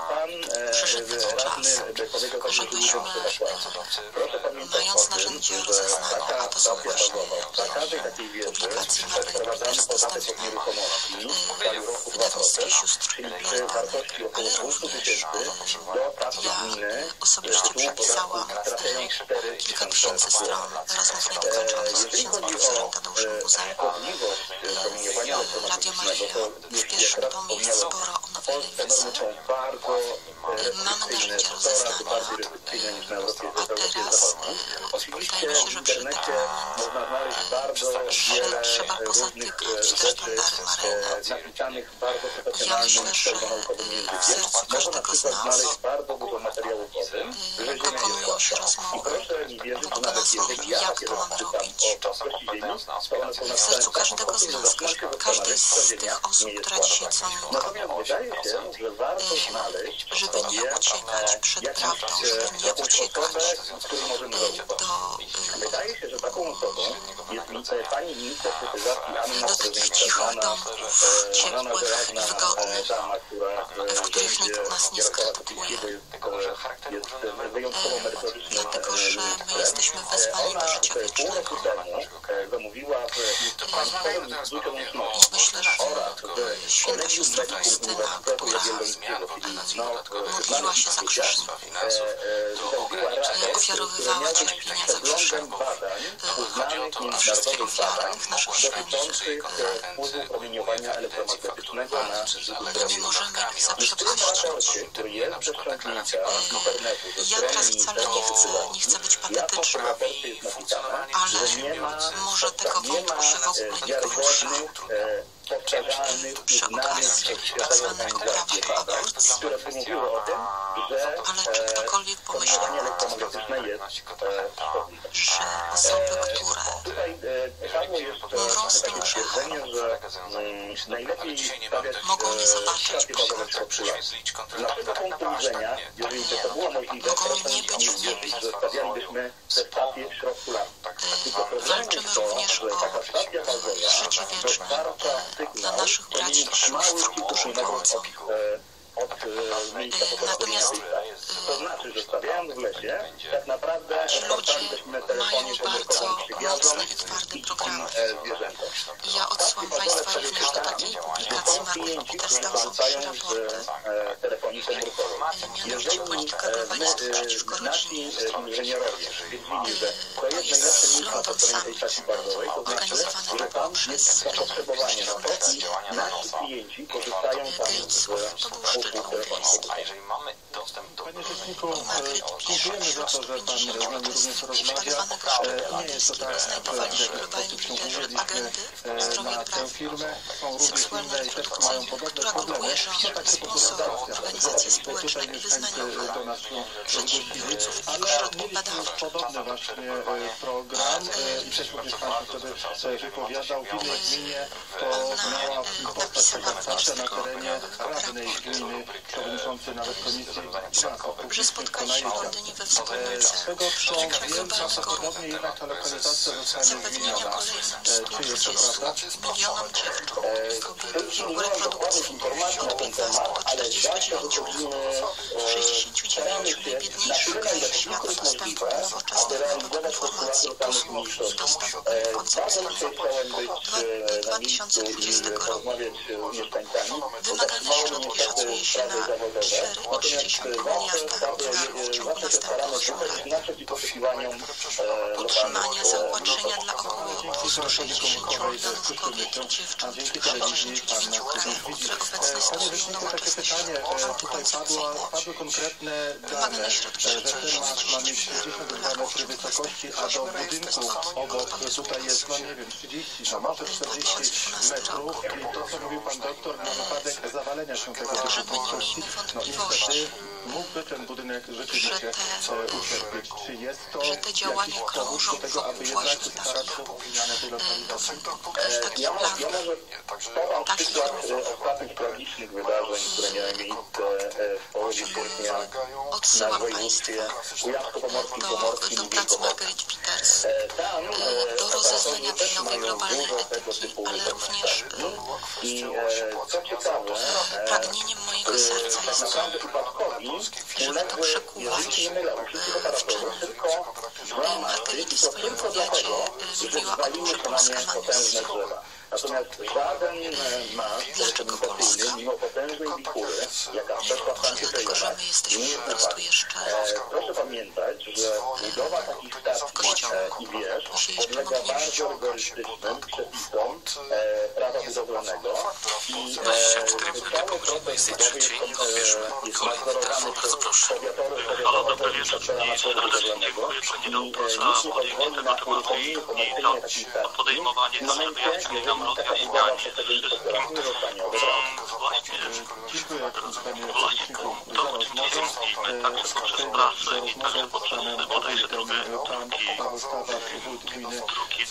Pan Przyszedł ten czas, żebyśmy, mając narzędzia że rozeznania, taka a to są właśnie publikacje jest Margaret podatek od dostępne w skali roku wydawnictwie 2%, sióstr czyli przy Loretanek, wartości około ale 200 również tysięcy do kasy ja gminy osobiście 4 kilka tysięcy stron. rozmów niedokończonych z księdzem profesorem Tadeuszem Buzem. Radio to w pierwszym wspomniałem, sporo Polsce normy są bardzo e, restrykcyjne, narzędzia 100 razy rozeznania. bardziej restrykcyjne niż na Europie, w Europie Zachodniej. e, Oczywiście w internecie można znaleźć bardzo wiele e, różnych e, rzeczy e, napisanych bardzo profesjonalnym, myślę, że pseudonaukowym w językiem. sercu Można na każdego z przykład nas znaleźć bardzo dużo materiałów o tym, że ziemia jest. I proszę mi wierzyć, że nawet jeżeli ja takie to mamy czytam robić. o płaskości ziemi, to one są W sercu każdego z nas, każdej z tych osób, która dzisiaj dzwoni Natomiast wydaje się, że warto znaleźć żeby nie uciekać przed prawdą, żeby nie jakąś uciekać. osobę, której możemy zaufać. do, Wydaje się, że taką osobą jest e, pani minister cyfryzacji Anna do takich cichych domków, ciepłych i wygodnych, która e, w których nikt nas nie skrytykuje. E, merytorycznym Dlatego, że my jesteśmy wezwani do życia wiecznego. e, w I myślę, że w święta siostra Faustyna, Uniwersytetu która Jagiellońskiego, czyli no, modliła się za krzyżem, zrobiła raport, ofiarowywała który miał być cierpienia za badań, uznanych o wszystkich międzynarodowych badań ofiarach naszych świętych. dotyczących e, wpływu promieniowania elektromagnetycznego na My nie możemy ich w tym zaprzepaścić. bez przęknięcia z internetu, ze Ja teraz wcale nie chcę, nie chcę być w patetyczna, tym ale że może tego wątku się w ogóle e, nie porusza. Przy uznanych przez prawa do badań, które mówiły o tym, że Ktokolwiek pomyślał o tym, elektromagnetyczne jest e, szkodliwe. że osoby, które e, takie stwierdzenie, że mm, najlepiej stawiać Mogą nie e, zobaczyć stacje bazowe w populacji. Z naszego punktu widzenia, jeżeli by to było możliwe, Mogą to nie być w niebie. że stawialibyśmy te stacje w środku lasu. Tylko problemem walczymy jest to, również że taka stacja o bazowa życie wieczne dostarcza dla naszych braci i sióstr kilkukrotnego poszukujących. Od, e, e, miejsca Natomiast. To znaczy, że stawiając w lesie, tak naprawdę mają telefonie komórkowym przywiazom mocne i e, zwierzętom. Ja odsyłam Państwa również do takiej publikacji Margaret Peters, tam są trzy raporty. e. Mianowicie polityka e, globalistów e, przeciwko rodzinie. e, to jest London Summit, znaczy, że tam przez zapotrzebowanie na to był. A jeżeli mamy dostęp do Panie Rzeczniku, e, dziękujemy za to, że Pan z nami również rozmawia. Nie jest to tak, że w jakiś sposób się umówiliśmy na tę firmę. Są również inne i też mają podobne problemy. No tak się po prostu zdarza. Tutaj mieszkańcy do nas się zgłosili, ale mieliśmy już podobny właśnie e, program e, i też również Pan się wtedy wypowiadał. W innej gminie to miała powstać taka na terenie radnej gminy, przewodniczący nawet komisji finansów że spotkali się w Londynie we z wspólnicy. tego co wiem, prawdopodobnie jednak ta lokalizacja zostanie zmieniona. E, Czy jest to 120 prawda? milionom dziewcząt i kobiet Nie w informacji na od ten 15 temat, do ale zawsze 49 lat. powinny W 69 najbiedniejszych krajach świata dostępu do nowoczesnych metod informacji, usług i dostępu do koncepcji Chciałem być Dwa- e, na miejscu 2020 i roku. mieszkańcami. Wymagalne środki szacuje się na 4,3 miliarda dolarów w ciągu następnych dwóch lat. e, Utrzymania zaopatrzenia dla około 260 milionów kobiet i dziewcząt w telewizji 69 Pan nas krajach, które obecnie stosują nowoczesne środki e, antykoncepcyjne. Wymagane środki e, że szacuje się ten na ma, ma 10 mieć 62 metry wysokości, a do budynku obok tutaj jest, no nie wiem, 30, no może 40 metrów. i to, co mówił Pan Doktor, na wypadek zawalenia się tego typu my nie miejmy no wątpliwości, mógłby ten budynek rzeczywiście że te- e, ucierpieć. Czy jest to że te działania jakiś powód do krążą tego, aby wokół jednak właśnie starać się o zmianę tej lokalizacji? też takich Ja, może podam przykład e, ostatnich tragicznych wydarzeń, które miały miejsce e, w połowie sierpnia na województwie kujawsko-pomorskim, pomorskim i E, e, do rozeznania tej nowej mają globalnej dużo tego etyki, typu ale również I e, co ciekawe, e, pragnieniem mojego serca jest żeby to operatorów, tylko dwa masy, Margaret w swoim e, że mówiła o tym, że Polska ma misję. Natomiast żaden e, komunikacyjny, Polska? mimo potężnej wikury, jaka przeszła w jesteśmy nie jest jeszcze E, Proszę pamiętać, że budowa takich stacji e, i wież podlega bardzo rygorystycznym przepisom prawa budowlanego. i cały proces budowy jest, nadzorowany przez powiatowy, powiatowy administratora nadzoru budowlanego. i nikt nie pozwoli na uruchomienie komercyjnie takiej stacji podejmowanie w przez tego inspektora Dziękuję Panie Właśnie Rzeczniku to, za to rozmowę. uczestniczyliśmy E, także poprzez przejdę prasę do i rozmowy także z poprzez panem bodajże drugi Stawarz, wójt gminy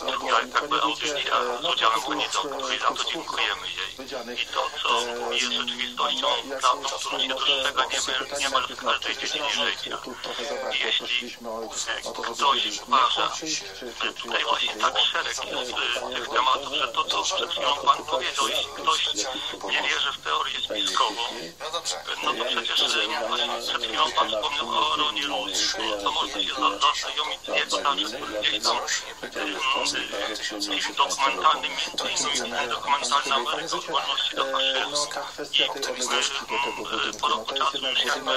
drugi jakby Panie audycji, wójcie, a e, z no udziałem Unii e, i za to krótko, dziękujemy jej. I to, co jest rzeczywistością, prawdą, którą się dostrzega niemal, niemal w każdej dziedzinie życia. Jeśli ktoś uważa, czy Tutaj właśnie tak szereg jest tych tematów, że to, co przed chwilą Pan powiedział, jeśli ktoś nie wierzy w teorię spiskową, No no to przecież y, przed chwilą Pan wspomniał o Ronie Luz, to można się za- zaznajomić z jego tam gdzieś tam y, film dokumentalnym, między innymi dokumentalny Ameryka od wolności do E, faszyzmu. no budynku, Po no roku to czasu już jakby e,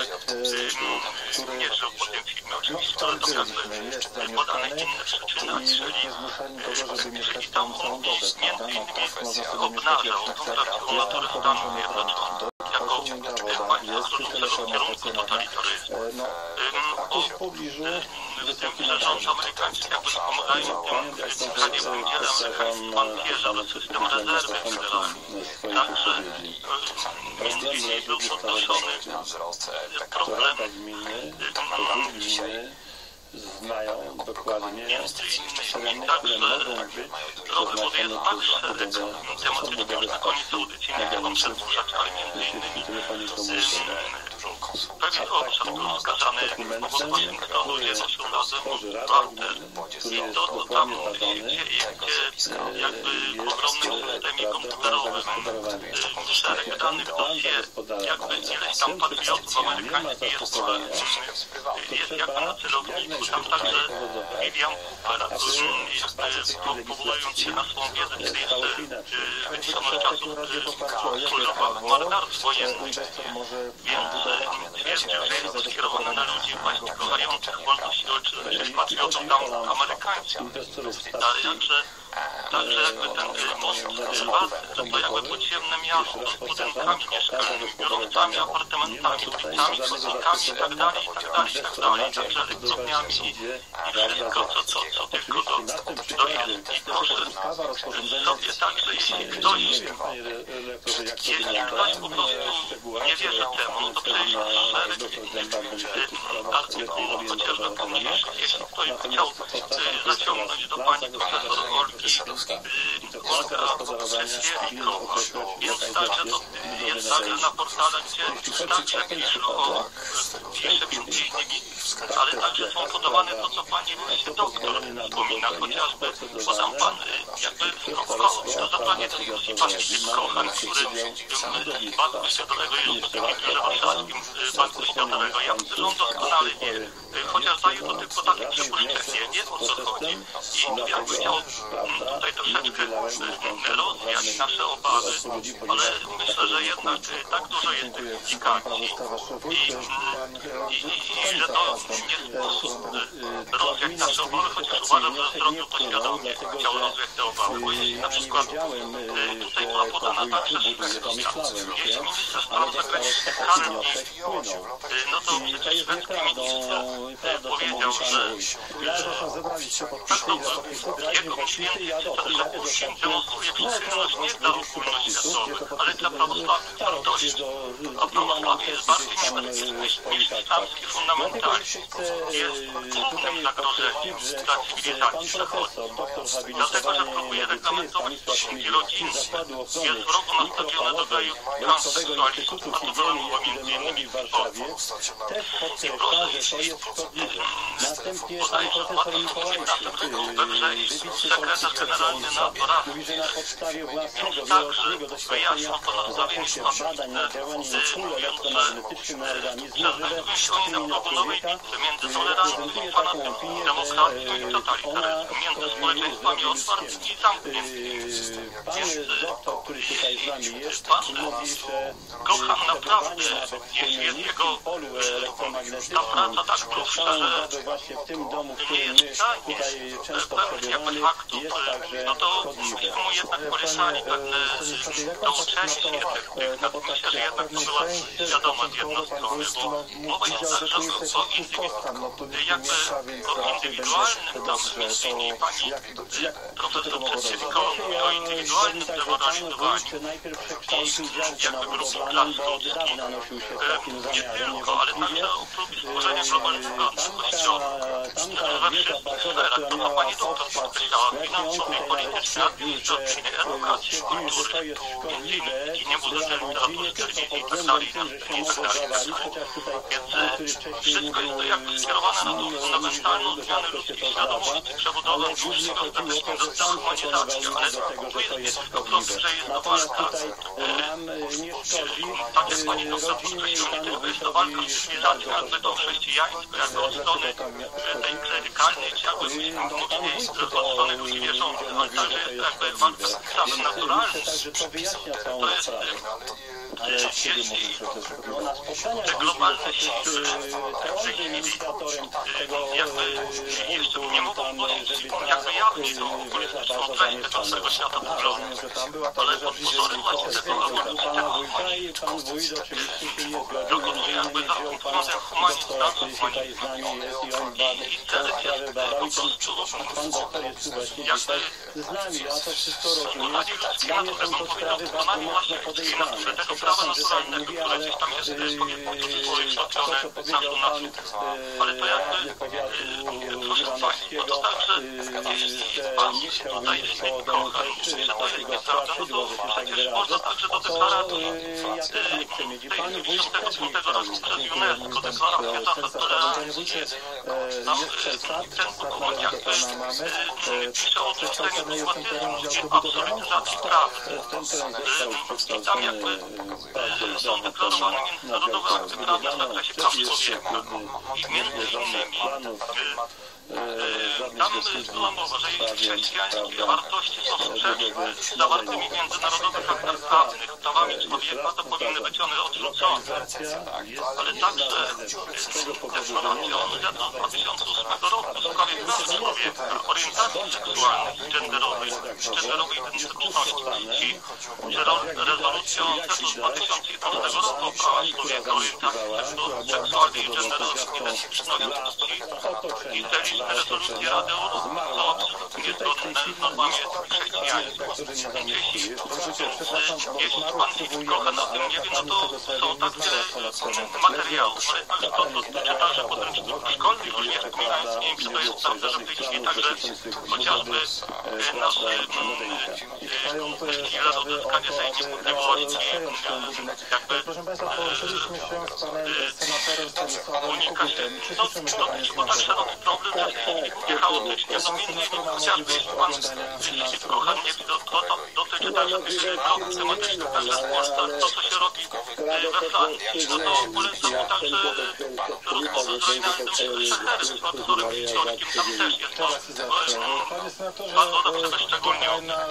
nie żył po tym filmie no, oczywiście, ale to jakby podane inne przyczyny, i czyli Czyli tam tam całą dobę, między prawda? No innymi tak, można sobie mieszkać obnażał jak tą chce. prawdziwą Jest tam naturę Stanów połączony jako podciągnięta woda, jest totalitaryzmu. E, No, a tu w pobliżu W wysoki że natarze. amerykański jakby wspomagają tym krajem podzielem pan wjeżdża do systemu rezerwy federalnej. Także e, między innymi był podnoszony problem gminy znają dokładnie tereny, które mogą być przeznaczone szereg pod tematyczny już na koniec audycji nie chcę wam przedłużać, ale między innymi telefonie komórkowej. pewien obszar był wskazany jakby w ogromnym systemie komputerowym y, szereg danych dosie jakby ileś tam patriotów amerykańskich jest, jest jakby na celowniku tam także William Cooper y, jakby po- powołując się na swą wiedzę kiedy jeszcze wyliczono z czasów służba w marynarstwie wojennym Inwestor może więc e, twierdził, że jest to skierowane na ludzi właśnie kochających wolność i ojczyznę, patriotów tam amerykańskich. Ale stacji także, jakby ten y, most przy walce, to jakby podziemne miasto z budynkami mieszkalnymi, biurowcami, apartamentami, ulicami, chodnikami i tak dalej, i tak dalej, i tak dalej, także elektrowniami i, i wszystko, co, co, co tylko do, do jest. I proszę sobie także, jeśli ktoś to jeśli ktoś po prostu nie wierzy temu, no to przecież szereg artykułów, chociażby pomniejszych, jeśli ktoś chciał y, zaciągnąć do pani profesor Olgi, y, Olga Swiewikowa, jest także, to, jest także na portalach, gdzie także pisze o, pisze między innymi, ale także są podawane to, co pani doktor wspomina, chociażby, bo tam pan y, jakby o, to zabranie tej Pacyfik Kochan, który y, Banku Światowego jest uczestnikiem warszawskim y, Banku Światowego. Ja rząd doskonale wie, y, chociaż daje to tylko takie przypuszczenie, nie o co chodzi. I jakby chciał tutaj troszeczkę rozwiać nasze obawy, ale myślę, że jednak y, tak dużo jest tych implikacji i, i, i, i że to nie sposób y, rozwiać nasze obawy, chociaż uważam, że zrobił to świadomie, chciał rozwiać te obawy, bo jeśli na przykład y, tutaj była podana także szybka jeśli minister spraw zagranicznych y, no to przecież szwedzki minister powiedział, że podpisów? jego mniej więcej że demonstruje przychylność nie dla ogólnoświatowych, ale dla prawosławnych wartości. A prawosławie jest bardziej niebezpieczne niż islamski fundamentalizm. Jest głównym zagrożeniem dla cywilizacji zachodniej. Dlatego, że próbuje reglamentować stosunki rodzinne, jest wrogo nastawione do gejów transseksualistów, a to między innymi w Polsce. Też I proszę że to jest szkodliwe. Następnie pan Bodajże w profesor Mikołajczyk, 2019 we wrześniu sekretarz generalny NATO Rady mówi, że na podstawie własnego, także wieloletniego doświadczenia zakresie badań nad działaniem pól elektromagnetycznych na żywe na istnienia pogonowej człowieka, między prezentuje taką opinię, że ona między społeczeństwami otwartymi i zamkniętymi. Yy, Pan doktor, który tutaj z nami jest, mówi, że Kocham naprawdę, jego polu elektromagnetycznym. tak całą że dobę właśnie w tym domu, w którym my tutaj często przebywamy, jest no to mu jednak polecali pewne douczenie się efektywne. Myślę, że jednak to była świadoma z jednej strony, bo mowa jest także o, o indywidualnym, jakby o indywidualnym tam myśleniu pani profesor Przedsiewikowa mówi o indywidualnym przekształcił działkę jakby na grup budowlaną, bo planów od dawna nosił się z E, takim Nie tylko, ale także o globalistycznej Tamta, tamta we wszystkich sferach, to miała pani doktor podkreślała, finansowej, tutaj nawet politycznej, stwierdził, że administracyjnej, e, edukacji, to kultury, jest szkodliwe i nie było dla też ludzi, literatury nie tylko trzeciej pod i tak względem dalej, tym, że się i mogą tak dalej. zawalić, chociaż tutaj Więc e, wszystko jest to jakby skierowane na mówił, fundamentalną zmianę ludzkiej to świadomości, przebudowę ludzkiego to, do przekonywał humanizacji, ludzi ale do to jest po prostu, że jest to e, e, nie szkodzi Tak jak pani doktor podkreśliła, to jest to walka to jakby tą szkodzi. chrześcijańską, jakby od strony tej klerykalnej, czy jakby wójt od strony ludzi wierzących, ale także jakby. Myślę tak, że to jest No te globalne e, jakby e, jeszcze nie mogą jakby jawnie e, treść nie tego całego świata poglądu. Ale pod pozorem właśnie tego Dokonuje jakby innymi wziął pan zarówno humanizm, doktora, tak, który tutaj z nami jest i on bada tę sprawę dzisiaj z nami, ja to wszystko rozumiem. Dla mnie są to sprawy bardzo mocno podejrzane. Przepraszam, że tak mówię, ale yy, to, co powiedział pan radny powiatu Iwanowskiego, yy, że nie chciałbym powodą też takiego straszydła, że się tak wyrażę, to ja też nie chcę mieć. I pan wójt też nie chce mieć. Dziękuję, mój pan Częsta, panie wójcie, e, jest przesad, przesad należy do pana mamy. E, Przekształcony jest ten teren w działkę budowlaną? E, Ten teren został przekształcony e, bardzo są deklarowane międzynarodowe akty prawne w zakresie praw człowieka. I między żadnych innymi e, żadnych Tam była mowa, że sprawie, chrześcijańskie wartości są sprzeczne z zawartymi w międzynarodowych aktach prawnych, prawami człowieka, to powinny być one odrzucone. Ale także z tego powodu, że nie deklaracją ma z 2008 roku w sprawie praw człowieka, orientacji seksualnej, genderowej, genderowej identyczności płci, rezolucją też z 2011 roku o prawach człowieka, orientacji seksualnej i genderowej, identyczności i liczne rezolucje Rady Europy są chrześcijańskimi. Którzy nie zamieszkuje. Przepraszam, bo Jeśli zmarł pan przywołujemy, trochę o tym nie wie, no to są takie materiały, ale także to, co czyta, że podręcznik szkolny już nie wspominając, nie wiem, czy to jest prawda, że w tej chwili także chociażby e, nasz Trwają te chwila do sprawy o uzyskania to, sejmu no, budynek. Jakby unikać. Czy no, no, bo tak szeroki problem, że w chaotycznie, no między innymi Hanniewicz, to, to, to dotyczy także blok tematycznych także w Polsce, to co się robi e, we Francji, no to polecam także rozpoznania tym platformą historycznym, tam też jest to, bardzo e, dobrze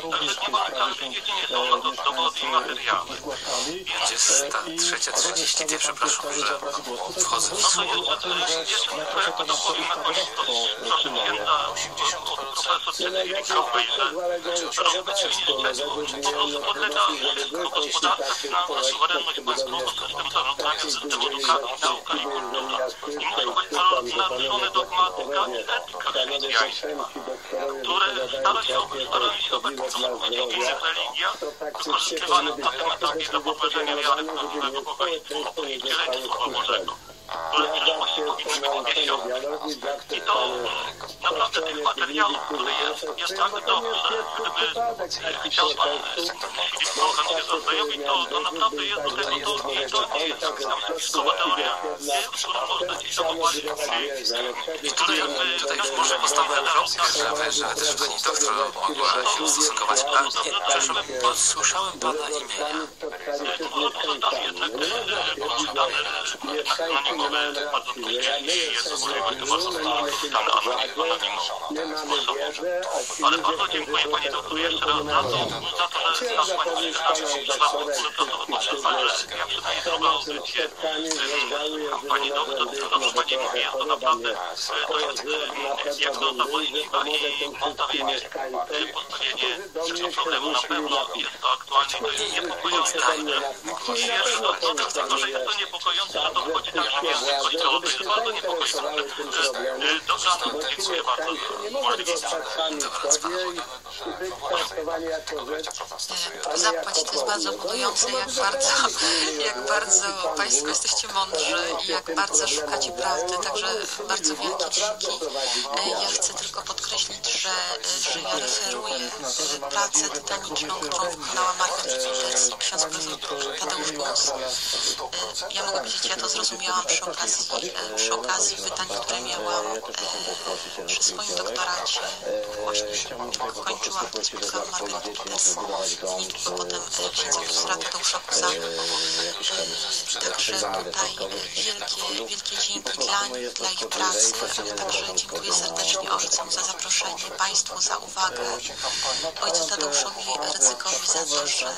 również Także nie się jedynie są no to dowody i materiały. zgłaszali. Jest ta trzecia 32, chciałbym przepraszam, że wchodzę. pan No wójt to mówił o tym, że jeszcze na trochę to nasze dopowiem na koniec, to które stara się, obecnie w innych religiach, wykorzystywane na tematami do podważenia wiary Boga i podzielenia Słowa Bożego które. I to naprawdę tych materiałów, które jest, tak dobrze, gdyby chciał pan Filip Kochan się zaznajomić, to, to naprawdę jest do tego, to, nie- to jest tam spiskowa teoria, którą można gdzieś tam obalić, Który jakby już może postawę żeby, żeby też pani doktor się pana imienia. to tam jest tak poczytane, anonimowe, bardzo i jest ogólnie bardzo tam anonimowe. Ale bardzo dziękuję Panie Doktorze jeszcze raz za to, za to, że nas Pani wystawił za to, że ja przyznaję drogę audycję. Pani Doktor, to co Pani mówi, to naprawdę, to jest jak do zawodnika i postawienie, postawienie tego problemu na pewno jest to aktualnie, to jest niepokojące. Jest to, to, to, to, że jest to niepokojące, że to wchodzi także niepokojące. Dobranoc, dziękuję bardzo. Nie może być i Zapłać to jest bardzo budujące, jak bardzo, jak bardzo Państwo jesteście mądrzy, jak bardzo szukacie prawdy, także bardzo wielkie dzięki. Ja chcę tylko podkreślić, że, że ja referuję pracę tytaniczną, którą wykonała Margaret Peters i ksiądz profesor Tadeusz Głos. Ja mogę powiedzieć, ja to zrozumiałam przy okazji, przy okazji pytań, które miałam przy swoim doktoracie. Właśnie kończyłam tę spotykałam Margaret Peters i potem księdza profesora Tadeusza Kusa. Także tutaj wielkie, wielkie dzięki dla nich, dla ich pracy. Także dziękuję serdecznie ojcom za zaproszenie, Państwu za uwagę, ojcu Tadeuszowi Ryzykowi za to, że,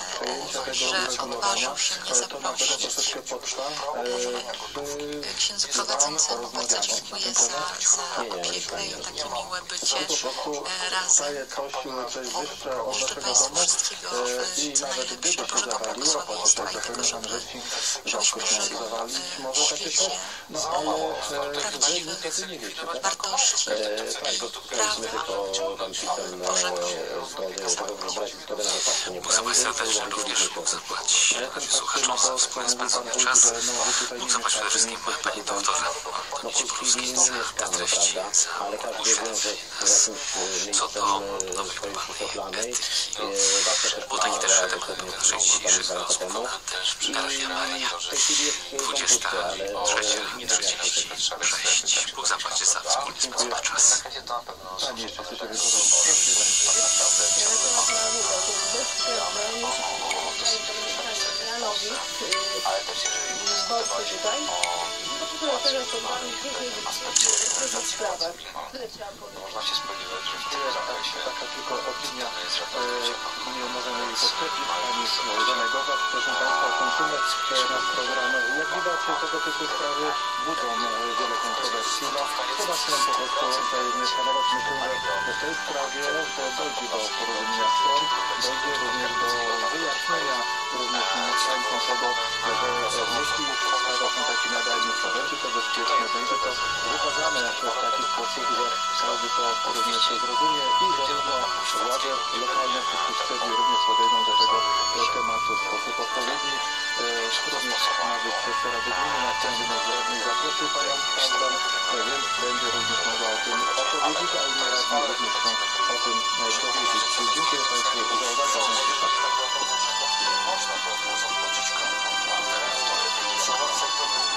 że odważył się mnie zaprosić. Księdzu prowadzącemu bardzo dziękuję za, za opiekę i takie miłe bycie razem. Życzę Państwu wszystkiego co najlepsze, Bożego błogosławieństwa i tego, żeby, żebyśmy żyli w świecie. prawdziwych wartości. Prawa Bożego. Muszę serdecznie również mógł zapłacić. Słuchaczom za wspólnie spędzony czas. Mógł zapłacić przede wszystkim Panie Doktorze Onici Polskiej za te treści, za uświadczenie nas co do nowych moralnej etyki. Bo taki też temat naszej dzisiejszych rozmów. Karasia Maria, 23, 36. Bóg zapłaci za wspólnie spędzony czas. Pani jeszcze chce nie możemy jej potwierdzić, ani zanegować. Proszę Państwa, e, nasz program. Jak widać, tego typu sprawy budzą wiele kontrowersji. No, po prostu szanować. Myślę, że w tej sprawie dojdzie do porozumienia stron, dojdzie również do wyjaśnienia również mieszkańcom tego, że jeśli sprawa są takie nadajnik, to będzie to bezpieczne, będzie to wykazane w taki sposób, że każdy to również zrozumie i zarówno władze lokalne czy średnie również podejdą do tego tematu w sposób odpowiedni. E, Również nawet przez Rady Gminy następny radnych zaprosił panią Pawlan, więc będzie również mogła o tym opowiedzieć, a inni radni również chcą o tym e, dowiedzieć. Dziękuję Państwu za uwagę. można było zarządzić Sektor publiczny mogą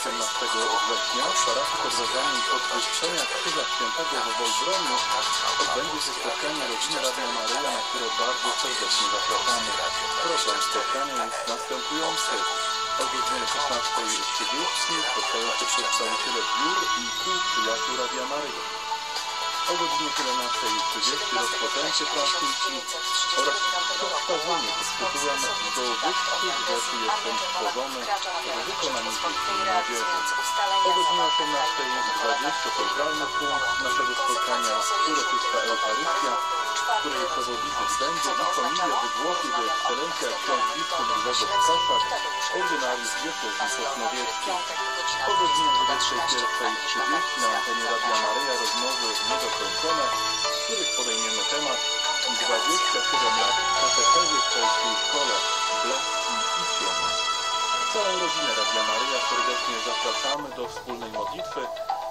18 września pod wezwaniem podwyższenia Krzyża Świętego w Wolbroniu odbędzie się spotkanie rodziny Radia Maryja, na które bardzo serdecznie zapraszamy. Program spotkania jest następujący. O godzinie 16.30 spotkają się przedstawiciele biur i kół przyjaciół Radia Maryja. O godzinie 17.30 rozpoczęcie transmisji oraz przedstawienie pod tytułem Do wyższych rzeczy jestem stworzony w wykonaniu dzieci i młodzieży. O godzinie 18.20 centralny punkt naszego spotkania uroczysta Eucharystia, której przewodniczyć będzie i familia wygłosi do ekscelencja ksiądz biskup Grzegorz Kaszak, ordynariusz diecezji sosnowieckiej. Po godzinie 21.30 na antenie Radia Maryja rozmowy niedokończone, w których podejmiemy temat 27 lat katechezy w polskiej szkole Bleski i Sieny. Całą rodzinę Radia Maryja serdecznie zapraszamy do wspólnej modlitwy.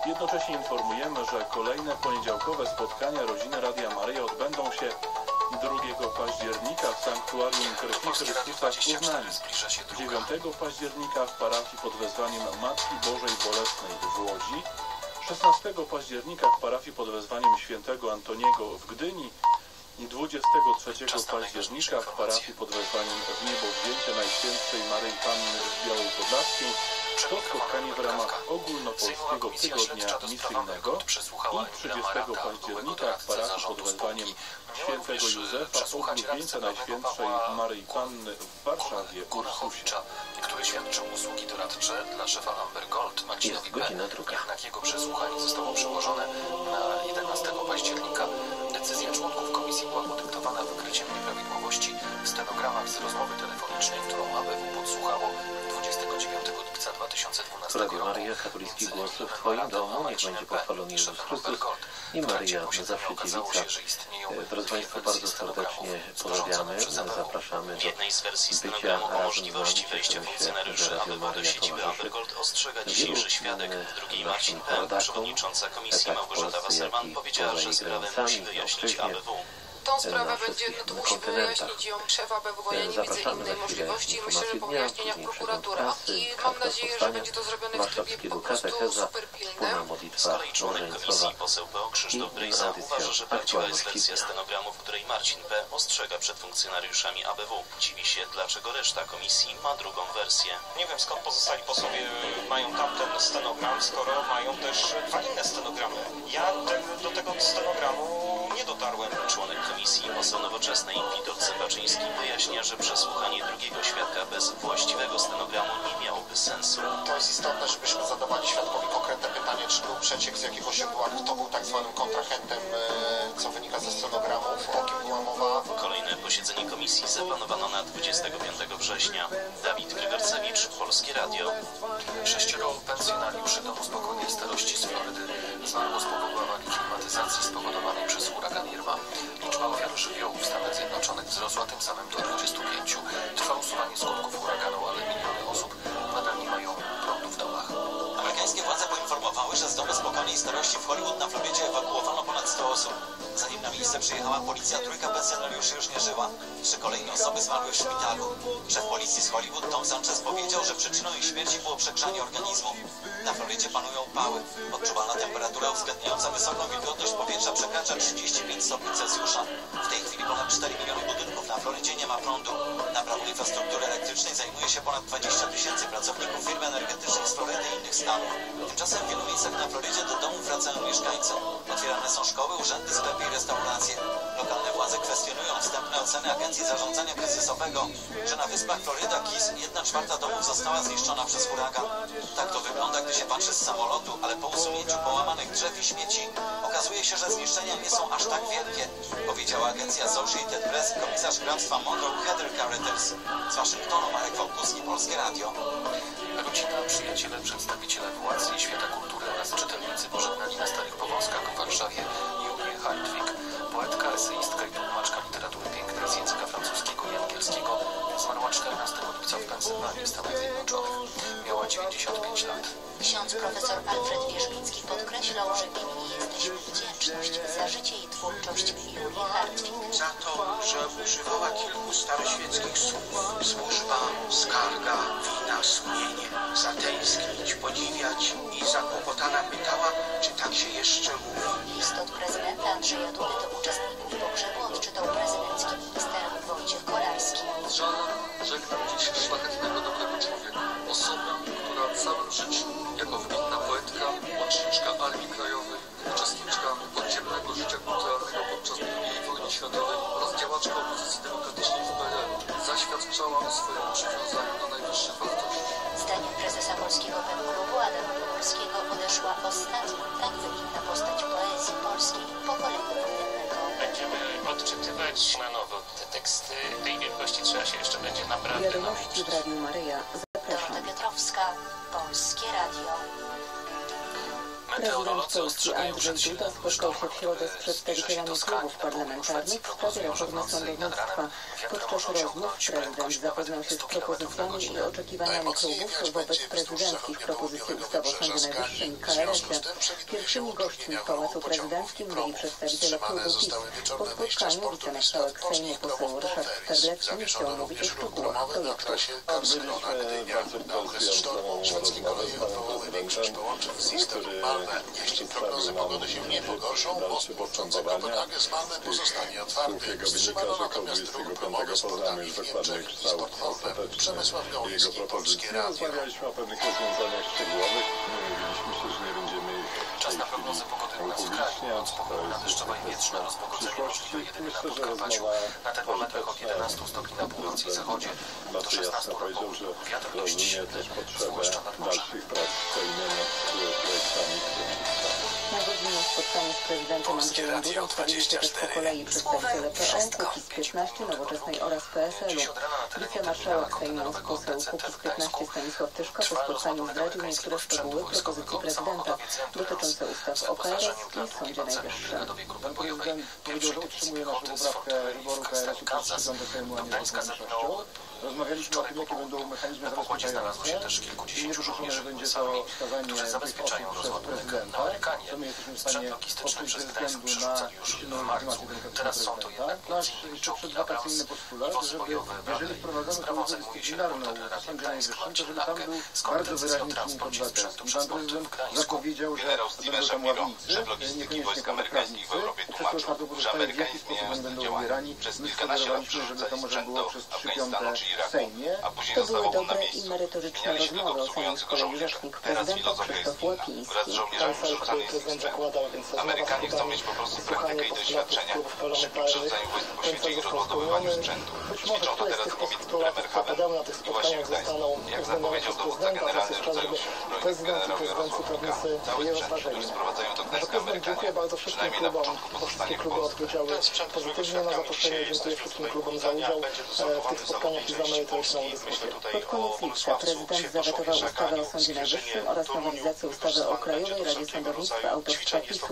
Jednocześnie informujemy, że kolejne poniedziałkowe spotkania rodziny Radia Maryja odbędą się 2 października w Sanktuarium Krwi Chrystusa w Poznaniu. 9 października w parafii pod wezwaniem Matki Bożej Bolesnej w Łodzi. 16 października w parafii pod wezwaniem świętego Antoniego w Gdyni. 23 października w parafii pod wezwaniem w niebo wzięcia Najświętszej Maryi Panny z Białej Podlaskiej to spotkanie w ramach ogólnopolskiego tygodnia misyjnego i 30 października w parafii pod wezwaniem świętego Józefa Ublubieńca Najświętszej Maryi Panny w Warszawie Górachowicza, który świadczył usługi doradcze dla szefa Amber Gold Marcinowi P. Jednak jego przesłuchanie zostało przełożone na 11 października. Decyzja członków komisji była podyktowana wykryciem nieprawidłowości w stenogramach z rozmowy telefonicznej, którą ABW podsłuchało 29 lipca 2012 Radio roku. Maria, katolicki głos w Twoim domu, niech będzie pochwalony Jezus Chrystus i Maria Zawsze istnieją Drodzy Państwo, bardzo serdecznie pozdrawiamy, zapraszamy do jednej z wersji bycia stenogramu o możliwości wejścia funkcjonariuszy ABW do siedziby Ambergold ostrzega dzisiejszy świadek. W drugiej Marcin P., przewodnicząca komisji tak w Małgorzata Wasserman powiedziała, że sprawę musi wyjaśnić ABW. Tą sprawę będzie, no to musi wyjaśnić ją szef ABW, bo ja nie widzę innej możliwości. Myślę, że po wyjaśnieniach prokuratura i mam nadzieję, że będzie to zrobione w trybie po prostu super pilnym. Z modlitwa kolei członek komisji poseł PO Krzysztof i Brejza uważa, że prawdziwa jest wersja stenogramu, w której Marcin P. ostrzega przed funkcjonariuszami ABW. Dziwi się, dlaczego reszta komisji ma drugą wersję. Nie wiem skąd pozostali posłowie mają tamten stenogram, skoro mają też dwa inne stenogramy. Ja te, do tego stenogramu nie dotarłem. Członek komisji poseł nowoczesnej Witold Sebaczyński wyjaśnia, że przesłuchanie drugiego świadka bez właściwego stenogramu nie miałoby sensu. To jest istotne, żebyśmy zadawali świadkowi konkretne pytanie, czy był przeciek z jakiegoś źródła, kto był tak zwanym kontrahentem, e, co wynika ze stenogramów, o kim była mowa. Kolejne posiedzenie komisji zaplanowano na 25 września. Dawid Grygorcewicz, Polskie Radio. Sześcioro pensjonariuszy Domu Spokojnej Starości z Florydy zmarło z powodu awarii klimatyzacji spowodowanej przez huragan Irma. Liczba ofiar żywiołów w Stanach Zjednoczonych wzrosła tym samym do 25. Trwa usuwanie skutków huraganu, ale miliony osób nadal nie mają prądu w domach. Amerykańskie władze poinformowały, że z domu spokojnej starości w Hollywood na Florydzie ewakuowano ponad 100 osób. Zanim na miejsce przyjechała policja, trójka pensjonariuszy już nie żyła. Trzy kolejne osoby zmarły w szpitalu. Szef policji z Hollywood Tom Sanchez powiedział, że przyczyną ich śmierci było przegrzanie organizmu. Na Florydzie panują pały. Odczuwalna temperatura uwzględniająca wysoką wilgotność powietrza przekracza 35 stopni Celsjusza. W tej chwili ponad 4 miliony budynków na Florydzie nie ma prądu. Naprawą infrastruktury elektrycznej zajmuje się ponad 20 tysięcy pracowników firm energetycznych z Florydy i innych stanów. Tymczasem w wielu miejscach na Florydzie do domów wracają mieszkańcy. Otwierane są szkoły, urzędy, sklepy restauracje. Lokalne władze kwestionują wstępne oceny Agencji Zarządzania Kryzysowego, że na wyspach Floryda Keys jedna czwarta domów została zniszczona przez huragan. Tak to wygląda, gdy się patrzy z samolotu, ale po usunięciu połamanych drzew i śmieci okazuje się, że zniszczenia nie są aż tak wielkie, powiedziała agencja Associated Press komisarz hrabstwa Monroe Heather Carruthers. Z Waszyngtonu Marek Wałkuski, Polskie Radio. Rodzina, przyjaciele, przedstawiciele władz i świata kultury oraz czytelnicy pożegnali na Starych Powązkach w Warszawie Hartwig. Poetka, eseistka i tłumaczka literatury pięknej z języka francuskiego i angielskiego zmarła 14 lipca w Pensylwanii, Stanach Zjednoczonych. Miała 95 lat. Ksiądz profesor Alfred Wierzbicki podkreślał, że winni jesteśmy wdzięczność za życie i twórczość Julii Hartwig. Za to, że używała kilku staroświeckich słów. Służba, skarga, wina, sumienie. Zatęsknić, podziwiać i zakłopotana pytała, czy tak się jeszcze mówi. List od prezydenta Andrzeja Dudy do uczestników pogrzebu odczytał prezydencki minister Wojciech Kolarski. Żalem żegnam dziś szlachetnego, dobrego człowieka. Osobę, która całym życiu, jako wybitna poetka, w Radiu Maryja. Zapraszam. Dorota Piotrowska, Polskie Radio. Prezydent Polski Andrzej Duda spotkał się w środę z przedstawicielami klubów parlamentarnych w sprawie reformy sądownictwa. Podczas rozmów prezydent zapoznał się z propozycjami i oczekiwaniami klubów wobec prezydenckich propozycji ustawy o Sądzie Najwyższym i KRS-ie. Pierwszymi gośćmi w Pałacu Prezydenckim byli przedstawiciele klubu PiS. Po spotkaniu wicemarszałek Sejmu poseł Ryszard Terlecki nie chciał mówić o szczegółach projektu. Byliśmy bardzo polski Szwedzkie koleje odwołały większość połączeń z Easton Malmę. Jeśli prognozy pogody się nie pogorszą, most łączący Kopenhagę z Malmę pozostanie otwarty. Wstrzymano natomiast ruch promowy z portami w Niemczech i Sport Malmę. Przemysław Gałęzki, Polskie Radio. Rozmawialiśmy o pewnych rozwiązaniach szczegółowych. Mówiliśmy się, że nie będziemy ich Czas na prognozy pogody u nas w kraju. Noc pochmurna, deszczowa i wietrzna, rozpogodzenie możliwe jedynie na Podkarpaciu. Na termometrach od 11 stopni na północy i zachodzie do 16 na południu. Wiatr dość silny, zwłaszcza nad morzem. Na godzinę spotkanie z prezydentem Andrzejem Dudą. Też po kolei przedstawiciele PO, Kukiz 15, Nowoczesnej oraz PSL-u. Wicemarszałek Sejmu poseł Kukiz 15 Stanisław Tyszka po spotkaniu zdradził niektóre szczegóły propozycji prezydenta dotyczące ustaw o KRS i Sądzie Najwyższym. Prezydent powiedział, że utrzymuje naszą poprawkę wyboru KRS-u do Sejmu, a nie z mniejszością. Rozmawialiśmy o tym, jakie będą mechanizmy zabezpieczające i nie że będzie to wskazanie tych osób przez prezydenta, co my jesteśmy w stanie poprzeć ze względu na silną legitymację demokratyczną prezydenta. Nasz przedwakacyjny postulat, żeby jeżeli wprowadzamy klauzulę dyscyplinarną w Sądzie Najwyższym, to żeby tam był bardzo wyraźny czynnik obywatelski. Pan prezydent zapowiedział, że będą tam ławnicy, niekoniecznie prawnicy. Przez to czwartą pozostaje, w jaki sposób oni będą wybierani. My sugerowaliśmy, żeby to może było przez trzy piąte w Sejmie. To były dobre i merytoryczne rozmowy, ocenił z kolei rzecznik prezydenta Krzysztof Łapiński. zakładał, więc Amerykanie chcą mieć po prostu praktykę i doświadczenie przy przeprowadzaniu wojsk po świecie i rozładowywaniu sprzętu. Ćwiczą to teraz niemiecki premier Havel i właśnie w Gdańsku. Jak zapowiedział dowódca generalny Rdzeniusz, generał Jarosław Kulka, cały sprzęt, który sprowadzają do Gdańska Amerykanie, przynajmniej na początku pozostanie w Polsce. odpowiedziały pozytywnie na zaproszenie. Dziękuję wszystkim klubom za udział e, w tych spotkaniach i za merytoryczną dyskusję. Pod koniec lipca prezydent zawetował ustawę o Sądzie Najwyższym oraz nowelizację ustawy o Krajowej Radzie Sądownictwa autorstwa PiSu.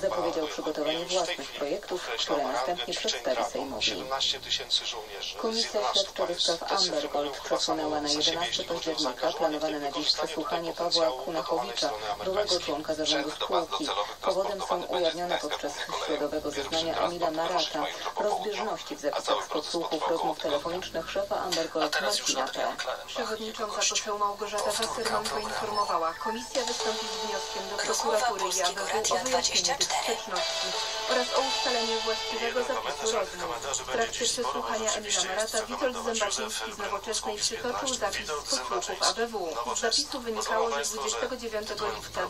Zapowiedział przygotowanie własnych projektów, które następnie przedstawi Sejmowi. 17 tysięcy żołnierzy. Komisja śledcza do spraw Amber Gold przesunęła na 11 października planowane na dziś przesłuchanie Pawła Kunachowicza, byłego członka zarządu spółki. Powodem są ujawnione podczas środowego zeznania Emila Marata rozbieżności w zapisach z podsłuchów rozmów telefonicznych szefa Amber Gold Marcina P. Przewodnicząca poseł Małgorzata Wasserman poinformowała, komisja wystąpi z wnioskiem do prokuratury i ABW o wyjaśnienie tych sprzeczności oraz o ustalenie właściwego zapisu rozmów. W trakcie przesłuchania Emila Marata Witold Zębaczyński z Nowoczesnej przytoczył zapis z podsłuchów ABW. Z zapisu wynikało, że 29 lipca